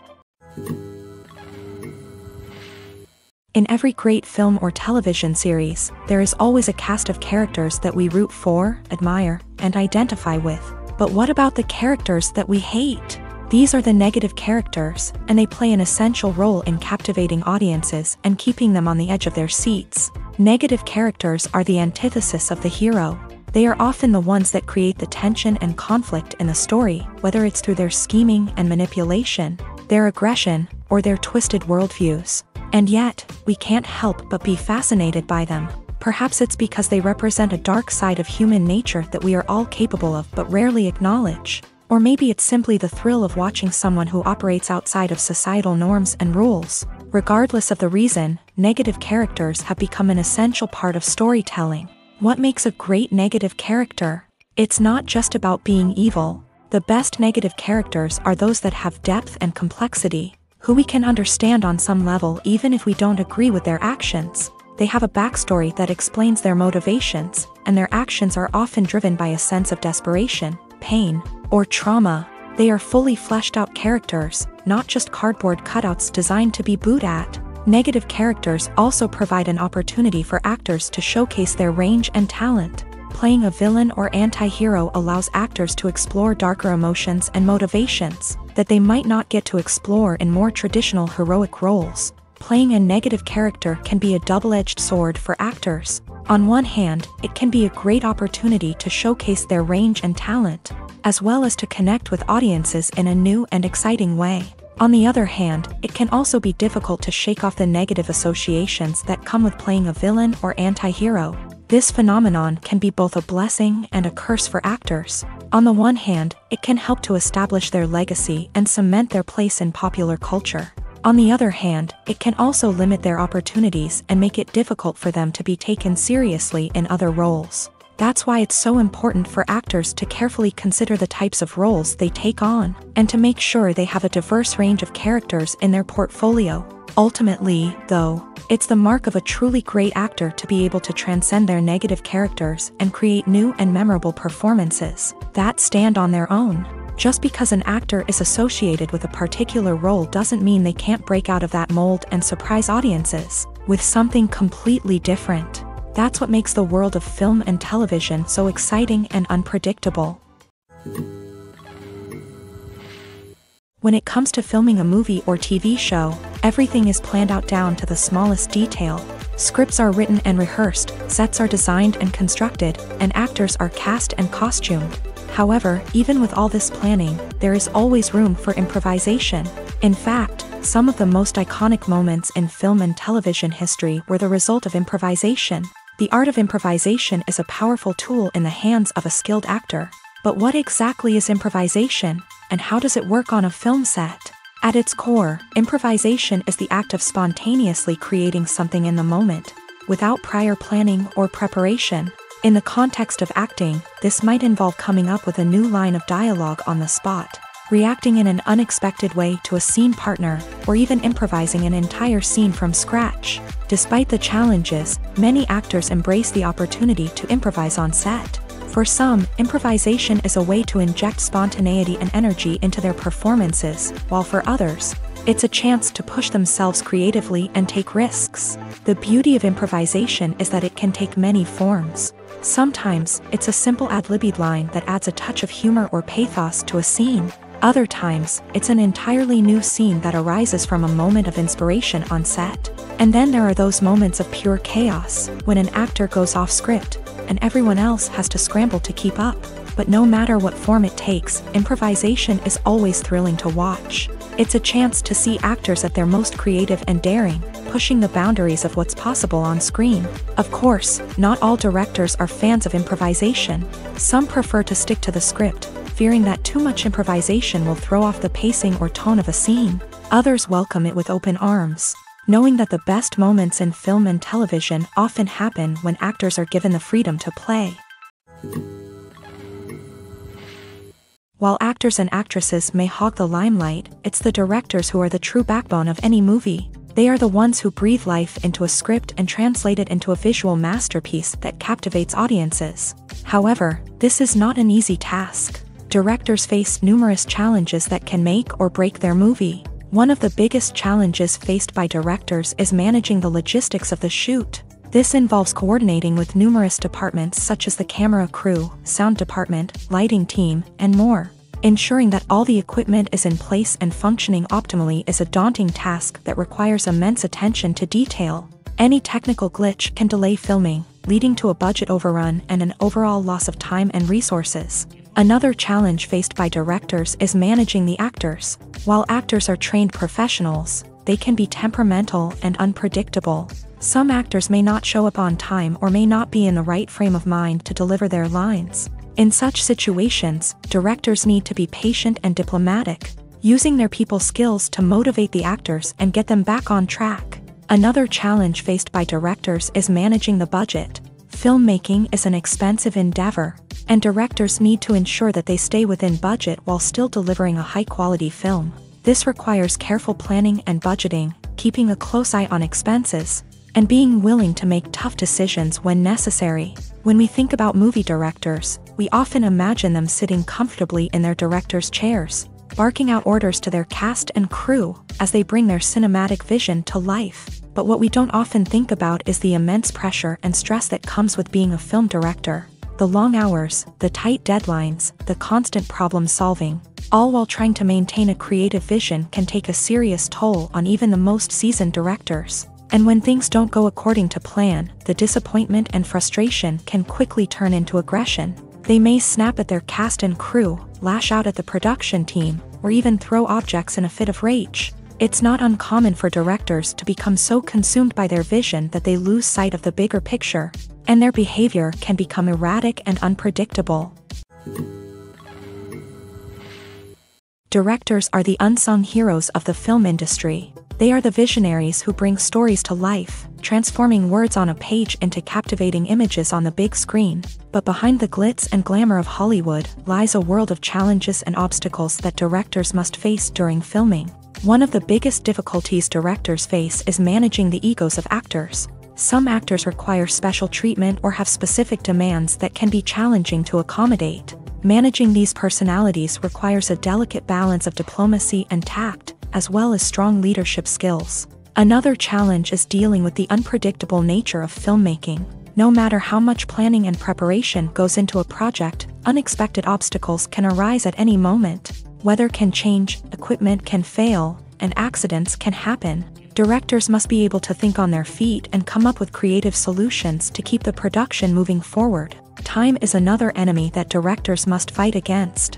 In every great film or television series, there is always a cast of characters that we root for, admire, and identify with. But what about the characters that we hate? These are the negative characters, and they play an essential role in captivating audiences and keeping them on the edge of their seats. Negative characters are the antithesis of the hero. They are often the ones that create the tension and conflict in the story, whether it's through their scheming and manipulation, their aggression, or their twisted worldviews. And yet, we can't help but be fascinated by them. Perhaps it's because they represent a dark side of human nature that we are all capable of but rarely acknowledge. Or maybe it's simply the thrill of watching someone who operates outside of societal norms and rules. Regardless of the reason, negative characters have become an essential part of storytelling. What makes a great negative character? It's not just about being evil. The best negative characters are those that have depth and complexity who we can understand on some level even if we don't agree with their actions. They have a backstory that explains their motivations, and their actions are often driven by a sense of desperation, pain, or trauma. They are fully fleshed out characters, not just cardboard cutouts designed to be booed at. Negative characters also provide an opportunity for actors to showcase their range and talent. Playing a villain or anti-hero allows actors to explore darker emotions and motivations that they might not get to explore in more traditional heroic roles. Playing a negative character can be a double-edged sword for actors. On one hand, it can be a great opportunity to showcase their range and talent, as well as to connect with audiences in a new and exciting way. On the other hand, it can also be difficult to shake off the negative associations that come with playing a villain or anti-hero, this phenomenon can be both a blessing and a curse for actors. On the one hand, it can help to establish their legacy and cement their place in popular culture. On the other hand, it can also limit their opportunities and make it difficult for them to be taken seriously in other roles. That's why it's so important for actors to carefully consider the types of roles they take on, and to make sure they have a diverse range of characters in their portfolio. Ultimately, though, it's the mark of a truly great actor to be able to transcend their negative characters and create new and memorable performances that stand on their own. Just because an actor is associated with a particular role doesn't mean they can't break out of that mold and surprise audiences with something completely different. That's what makes the world of film and television so exciting and unpredictable. When it comes to filming a movie or TV show, everything is planned out down to the smallest detail. Scripts are written and rehearsed, sets are designed and constructed, and actors are cast and costumed. However, even with all this planning, there is always room for improvisation. In fact, some of the most iconic moments in film and television history were the result of improvisation. The art of improvisation is a powerful tool in the hands of a skilled actor. But what exactly is improvisation? and how does it work on a film set? At its core, improvisation is the act of spontaneously creating something in the moment, without prior planning or preparation. In the context of acting, this might involve coming up with a new line of dialogue on the spot, reacting in an unexpected way to a scene partner, or even improvising an entire scene from scratch. Despite the challenges, many actors embrace the opportunity to improvise on set. For some, improvisation is a way to inject spontaneity and energy into their performances, while for others, it's a chance to push themselves creatively and take risks. The beauty of improvisation is that it can take many forms. Sometimes, it's a simple ad-libbed line that adds a touch of humor or pathos to a scene. Other times, it's an entirely new scene that arises from a moment of inspiration on set. And then there are those moments of pure chaos, when an actor goes off script, and everyone else has to scramble to keep up. But no matter what form it takes, improvisation is always thrilling to watch. It's a chance to see actors at their most creative and daring, pushing the boundaries of what's possible on screen. Of course, not all directors are fans of improvisation. Some prefer to stick to the script, fearing that too much improvisation will throw off the pacing or tone of a scene. Others welcome it with open arms knowing that the best moments in film and television often happen when actors are given the freedom to play. While actors and actresses may hog the limelight, it's the directors who are the true backbone of any movie. They are the ones who breathe life into a script and translate it into a visual masterpiece that captivates audiences. However, this is not an easy task. Directors face numerous challenges that can make or break their movie. One of the biggest challenges faced by directors is managing the logistics of the shoot. This involves coordinating with numerous departments such as the camera crew, sound department, lighting team, and more. Ensuring that all the equipment is in place and functioning optimally is a daunting task that requires immense attention to detail. Any technical glitch can delay filming, leading to a budget overrun and an overall loss of time and resources. Another challenge faced by directors is managing the actors. While actors are trained professionals, they can be temperamental and unpredictable. Some actors may not show up on time or may not be in the right frame of mind to deliver their lines. In such situations, directors need to be patient and diplomatic, using their people skills to motivate the actors and get them back on track. Another challenge faced by directors is managing the budget. Filmmaking is an expensive endeavor, and directors need to ensure that they stay within budget while still delivering a high-quality film. This requires careful planning and budgeting, keeping a close eye on expenses, and being willing to make tough decisions when necessary. When we think about movie directors, we often imagine them sitting comfortably in their director's chairs, barking out orders to their cast and crew as they bring their cinematic vision to life. But what we don't often think about is the immense pressure and stress that comes with being a film director. The long hours, the tight deadlines, the constant problem solving, all while trying to maintain a creative vision can take a serious toll on even the most seasoned directors. And when things don't go according to plan, the disappointment and frustration can quickly turn into aggression. They may snap at their cast and crew, lash out at the production team, or even throw objects in a fit of rage. It's not uncommon for directors to become so consumed by their vision that they lose sight of the bigger picture, and their behavior can become erratic and unpredictable. Directors are the unsung heroes of the film industry. They are the visionaries who bring stories to life, transforming words on a page into captivating images on the big screen. But behind the glitz and glamour of Hollywood lies a world of challenges and obstacles that directors must face during filming. One of the biggest difficulties directors face is managing the egos of actors. Some actors require special treatment or have specific demands that can be challenging to accommodate. Managing these personalities requires a delicate balance of diplomacy and tact, as well as strong leadership skills. Another challenge is dealing with the unpredictable nature of filmmaking. No matter how much planning and preparation goes into a project, unexpected obstacles can arise at any moment. Weather can change, equipment can fail, and accidents can happen. Directors must be able to think on their feet and come up with creative solutions to keep the production moving forward. Time is another enemy that directors must fight against.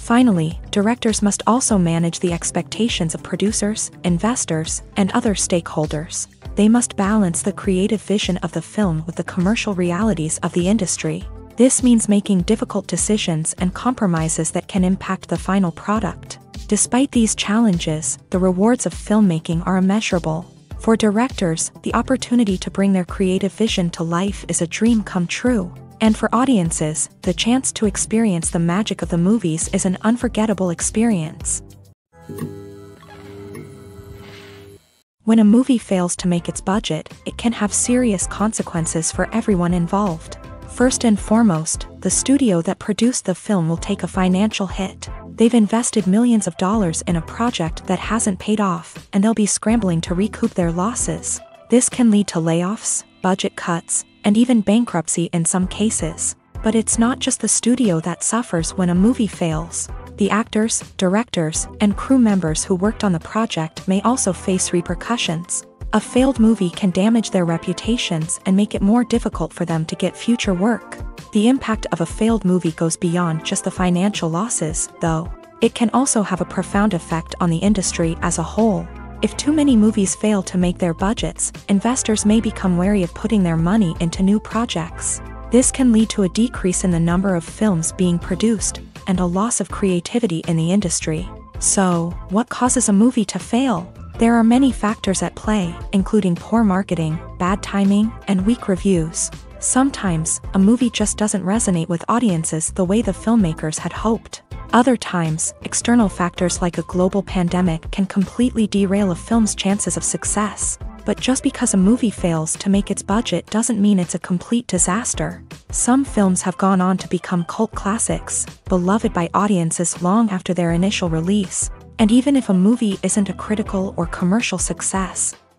Finally, directors must also manage the expectations of producers, investors, and other stakeholders. They must balance the creative vision of the film with the commercial realities of the industry. This means making difficult decisions and compromises that can impact the final product. Despite these challenges, the rewards of filmmaking are immeasurable. For directors, the opportunity to bring their creative vision to life is a dream come true. And for audiences, the chance to experience the magic of the movies is an unforgettable experience. When a movie fails to make its budget, it can have serious consequences for everyone involved. First and foremost, the studio that produced the film will take a financial hit. They've invested millions of dollars in a project that hasn't paid off, and they'll be scrambling to recoup their losses. This can lead to layoffs, budget cuts, and even bankruptcy in some cases. But it's not just the studio that suffers when a movie fails. The actors, directors, and crew members who worked on the project may also face repercussions. A failed movie can damage their reputations and make it more difficult for them to get future work. The impact of a failed movie goes beyond just the financial losses, though. It can also have a profound effect on the industry as a whole. If too many movies fail to make their budgets, investors may become wary of putting their money into new projects. This can lead to a decrease in the number of films being produced, and a loss of creativity in the industry. So, what causes a movie to fail? There are many factors at play, including poor marketing, bad timing, and weak reviews. Sometimes, a movie just doesn't resonate with audiences the way the filmmakers had hoped. Other times, external factors like a global pandemic can completely derail a film's chances of success. But just because a movie fails to make its budget doesn't mean it's a complete disaster. Some films have gone on to become cult classics, beloved by audiences long after their initial release. And even if a movie isn't a critical or commercial success,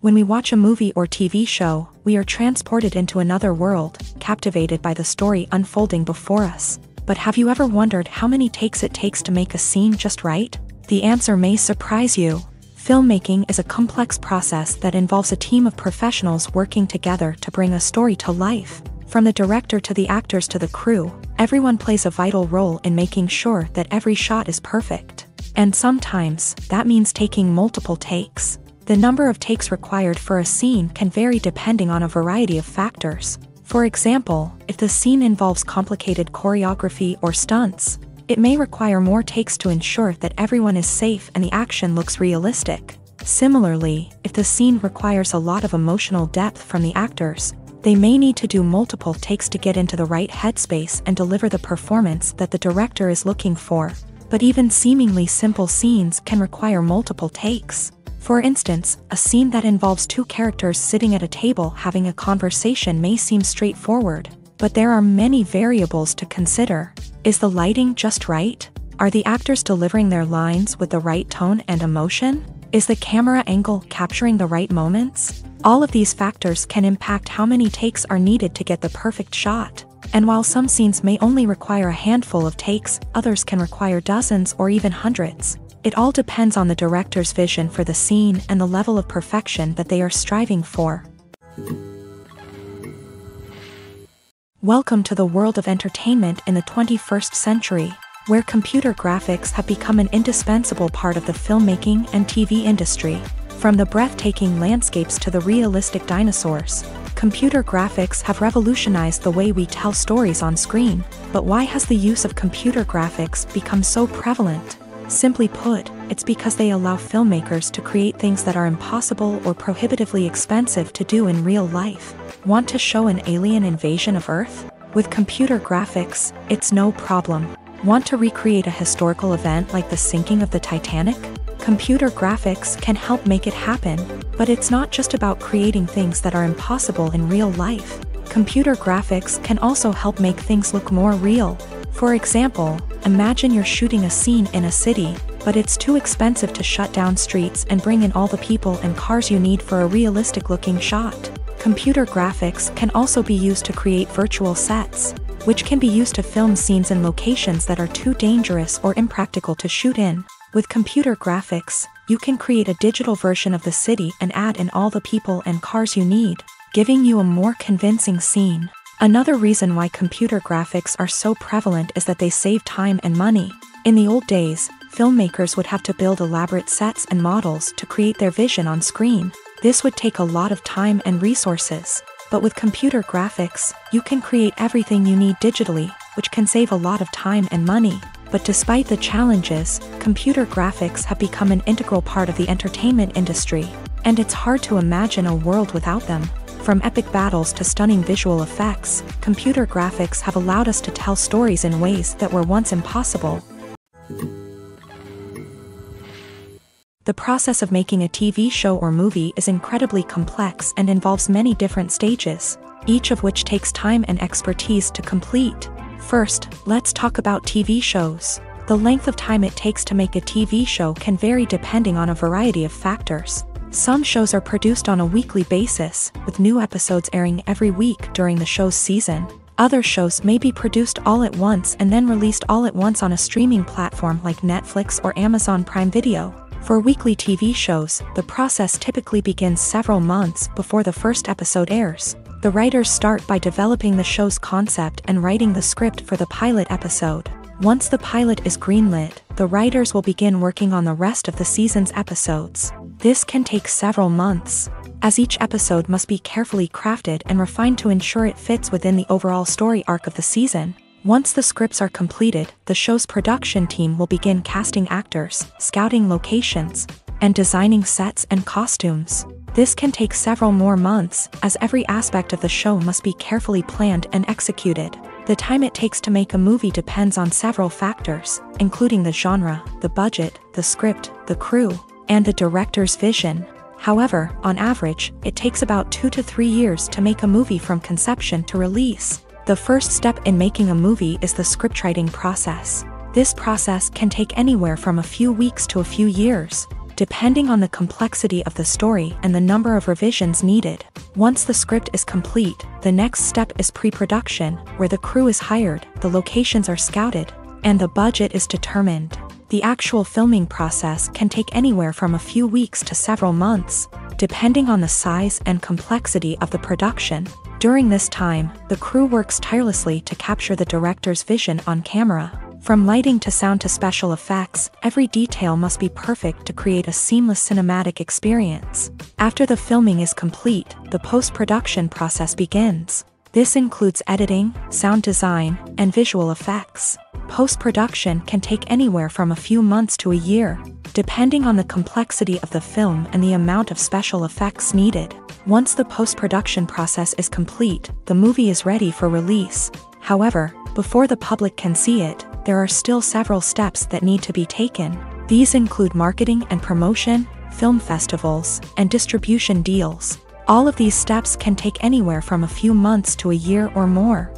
When we watch a movie or TV show, we are transported into another world, captivated by the story unfolding before us. But have you ever wondered how many takes it takes to make a scene just right? The answer may surprise you. Filmmaking is a complex process that involves a team of professionals working together to bring a story to life. From the director to the actors to the crew, everyone plays a vital role in making sure that every shot is perfect. And sometimes, that means taking multiple takes. The number of takes required for a scene can vary depending on a variety of factors. For example, if the scene involves complicated choreography or stunts, it may require more takes to ensure that everyone is safe and the action looks realistic. Similarly, if the scene requires a lot of emotional depth from the actors, they may need to do multiple takes to get into the right headspace and deliver the performance that the director is looking for. But even seemingly simple scenes can require multiple takes. For instance, a scene that involves two characters sitting at a table having a conversation may seem straightforward, but there are many variables to consider. Is the lighting just right? Are the actors delivering their lines with the right tone and emotion? Is the camera angle capturing the right moments? All of these factors can impact how many takes are needed to get the perfect shot. And while some scenes may only require a handful of takes, others can require dozens or even hundreds. It all depends on the director's vision for the scene and the level of perfection that they are striving for. Welcome to the world of entertainment in the 21st century, where computer graphics have become an indispensable part of the filmmaking and TV industry. From the breathtaking landscapes to the realistic dinosaurs, computer graphics have revolutionized the way we tell stories on screen. But why has the use of computer graphics become so prevalent? Simply put, it's because they allow filmmakers to create things that are impossible or prohibitively expensive to do in real life. Want to show an alien invasion of Earth? With computer graphics, it's no problem. Want to recreate a historical event like the sinking of the Titanic? Computer graphics can help make it happen, but it's not just about creating things that are impossible in real life. Computer graphics can also help make things look more real, for example, imagine you're shooting a scene in a city, but it's too expensive to shut down streets and bring in all the people and cars you need for a realistic looking shot. Computer graphics can also be used to create virtual sets, which can be used to film scenes in locations that are too dangerous or impractical to shoot in. With computer graphics, you can create a digital version of the city and add in all the people and cars you need, giving you a more convincing scene. Another reason why computer graphics are so prevalent is that they save time and money. In the old days, filmmakers would have to build elaborate sets and models to create their vision on screen. This would take a lot of time and resources. But with computer graphics, you can create everything you need digitally, which can save a lot of time and money. But despite the challenges, computer graphics have become an integral part of the entertainment industry, and it's hard to imagine a world without them. From epic battles to stunning visual effects, computer graphics have allowed us to tell stories in ways that were once impossible. The process of making a TV show or movie is incredibly complex and involves many different stages, each of which takes time and expertise to complete. First, let's talk about TV shows. The length of time it takes to make a TV show can vary depending on a variety of factors. Some shows are produced on a weekly basis, with new episodes airing every week during the show's season. Other shows may be produced all at once and then released all at once on a streaming platform like Netflix or Amazon Prime Video. For weekly TV shows, the process typically begins several months before the first episode airs. The writers start by developing the show's concept and writing the script for the pilot episode. Once the pilot is greenlit, the writers will begin working on the rest of the season's episodes. This can take several months, as each episode must be carefully crafted and refined to ensure it fits within the overall story arc of the season. Once the scripts are completed, the show's production team will begin casting actors, scouting locations, and designing sets and costumes. This can take several more months, as every aspect of the show must be carefully planned and executed. The time it takes to make a movie depends on several factors, including the genre, the budget, the script, the crew, and the director's vision. However, on average, it takes about two to three years to make a movie from conception to release. The first step in making a movie is the scriptwriting process. This process can take anywhere from a few weeks to a few years, depending on the complexity of the story and the number of revisions needed. Once the script is complete, the next step is pre-production, where the crew is hired, the locations are scouted, and the budget is determined. The actual filming process can take anywhere from a few weeks to several months, depending on the size and complexity of the production. During this time, the crew works tirelessly to capture the director's vision on camera. From lighting to sound to special effects, every detail must be perfect to create a seamless cinematic experience. After the filming is complete, the post-production process begins. This includes editing, sound design, and visual effects. Post-production can take anywhere from a few months to a year, depending on the complexity of the film and the amount of special effects needed. Once the post-production process is complete, the movie is ready for release. However, before the public can see it, there are still several steps that need to be taken. These include marketing and promotion, film festivals, and distribution deals. All of these steps can take anywhere from a few months to a year or more.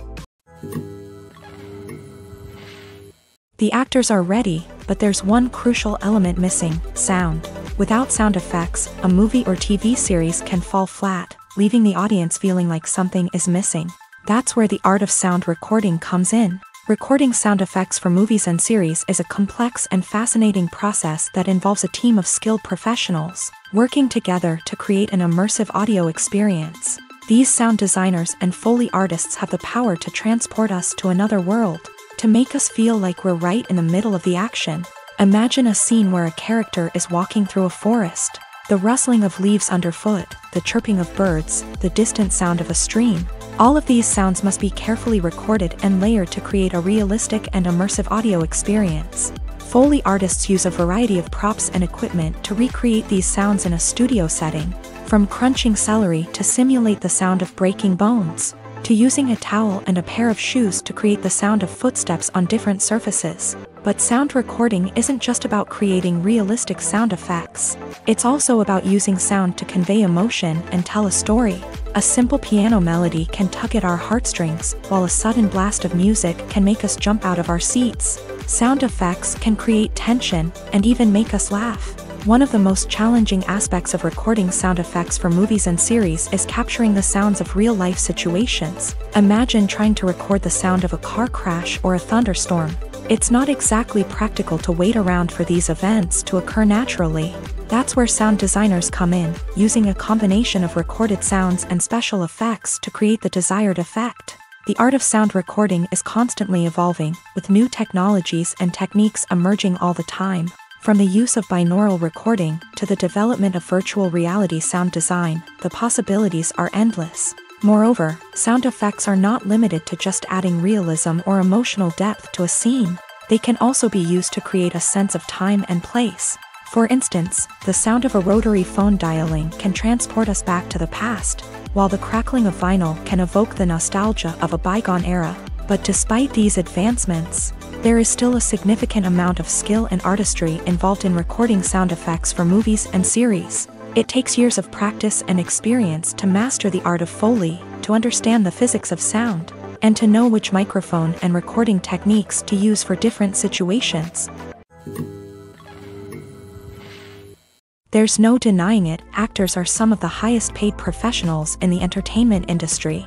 The actors are ready, but there's one crucial element missing sound. Without sound effects, a movie or TV series can fall flat, leaving the audience feeling like something is missing. That's where the art of sound recording comes in. Recording sound effects for movies and series is a complex and fascinating process that involves a team of skilled professionals, working together to create an immersive audio experience. These sound designers and Foley artists have the power to transport us to another world, to make us feel like we're right in the middle of the action. Imagine a scene where a character is walking through a forest. The rustling of leaves underfoot, the chirping of birds, the distant sound of a stream, all of these sounds must be carefully recorded and layered to create a realistic and immersive audio experience. Foley artists use a variety of props and equipment to recreate these sounds in a studio setting, from crunching celery to simulate the sound of breaking bones, to using a towel and a pair of shoes to create the sound of footsteps on different surfaces. But sound recording isn't just about creating realistic sound effects. It's also about using sound to convey emotion and tell a story. A simple piano melody can tug at our heartstrings, while a sudden blast of music can make us jump out of our seats. Sound effects can create tension and even make us laugh. One of the most challenging aspects of recording sound effects for movies and series is capturing the sounds of real life situations. Imagine trying to record the sound of a car crash or a thunderstorm. It's not exactly practical to wait around for these events to occur naturally. That's where sound designers come in, using a combination of recorded sounds and special effects to create the desired effect. The art of sound recording is constantly evolving, with new technologies and techniques emerging all the time. From the use of binaural recording to the development of virtual reality sound design, the possibilities are endless. Moreover, sound effects are not limited to just adding realism or emotional depth to a scene. They can also be used to create a sense of time and place. For instance, the sound of a rotary phone dialing can transport us back to the past, while the crackling of vinyl can evoke the nostalgia of a bygone era. But despite these advancements, there is still a significant amount of skill and artistry involved in recording sound effects for movies and series. It takes years of practice and experience to master the art of Foley, to understand the physics of sound, and to know which microphone and recording techniques to use for different situations. There's no denying it, actors are some of the highest paid professionals in the entertainment industry.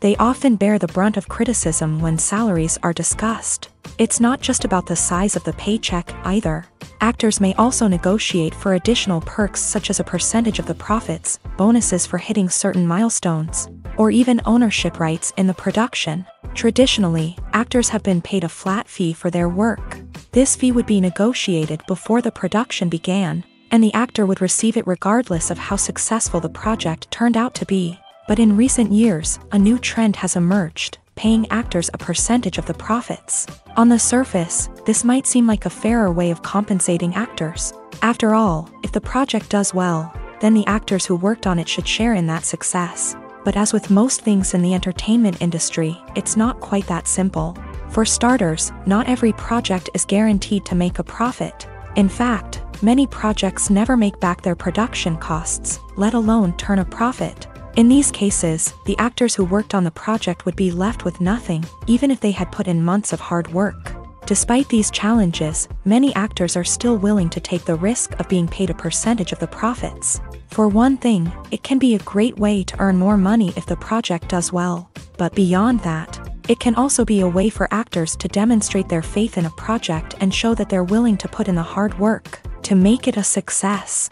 they often bear the brunt of criticism when salaries are discussed. It's not just about the size of the paycheck, either. Actors may also negotiate for additional perks such as a percentage of the profits, bonuses for hitting certain milestones, or even ownership rights in the production. Traditionally, actors have been paid a flat fee for their work. This fee would be negotiated before the production began, and the actor would receive it regardless of how successful the project turned out to be. But in recent years, a new trend has emerged, paying actors a percentage of the profits. On the surface, this might seem like a fairer way of compensating actors. After all, if the project does well, then the actors who worked on it should share in that success. But as with most things in the entertainment industry, it's not quite that simple. For starters, not every project is guaranteed to make a profit. In fact, many projects never make back their production costs, let alone turn a profit. In these cases, the actors who worked on the project would be left with nothing, even if they had put in months of hard work. Despite these challenges, many actors are still willing to take the risk of being paid a percentage of the profits. For one thing, it can be a great way to earn more money if the project does well. But beyond that, it can also be a way for actors to demonstrate their faith in a project and show that they're willing to put in the hard work to make it a success.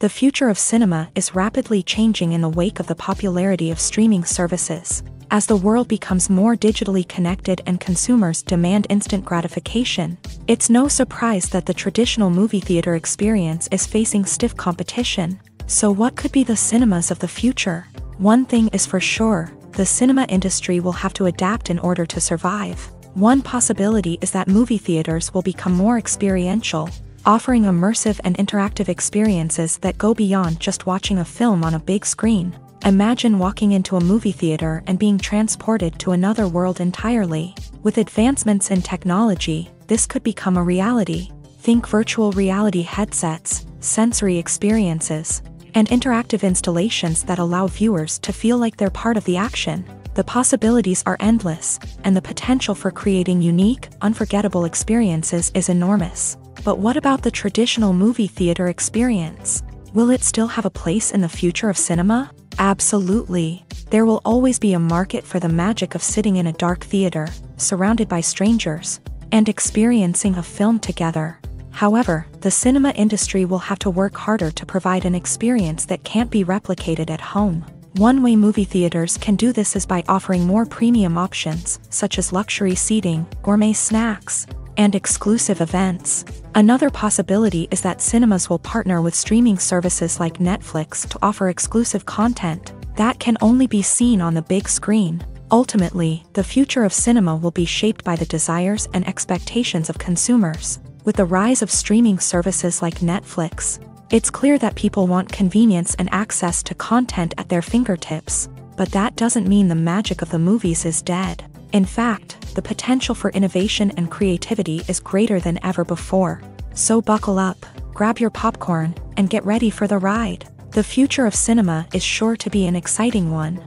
The future of cinema is rapidly changing in the wake of the popularity of streaming services. As the world becomes more digitally connected and consumers demand instant gratification, it's no surprise that the traditional movie theater experience is facing stiff competition. So what could be the cinemas of the future? One thing is for sure, the cinema industry will have to adapt in order to survive. One possibility is that movie theaters will become more experiential, offering immersive and interactive experiences that go beyond just watching a film on a big screen. Imagine walking into a movie theater and being transported to another world entirely. With advancements in technology, this could become a reality. Think virtual reality headsets, sensory experiences, and interactive installations that allow viewers to feel like they're part of the action. The possibilities are endless, and the potential for creating unique, unforgettable experiences is enormous. But what about the traditional movie theater experience? Will it still have a place in the future of cinema? Absolutely. There will always be a market for the magic of sitting in a dark theater, surrounded by strangers, and experiencing a film together. However, the cinema industry will have to work harder to provide an experience that can't be replicated at home. One way movie theaters can do this is by offering more premium options, such as luxury seating, gourmet snacks, and exclusive events. Another possibility is that cinemas will partner with streaming services like Netflix to offer exclusive content that can only be seen on the big screen. Ultimately, the future of cinema will be shaped by the desires and expectations of consumers. With the rise of streaming services like Netflix, it's clear that people want convenience and access to content at their fingertips, but that doesn't mean the magic of the movies is dead. In fact, the potential for innovation and creativity is greater than ever before. So buckle up, grab your popcorn, and get ready for the ride. The future of cinema is sure to be an exciting one.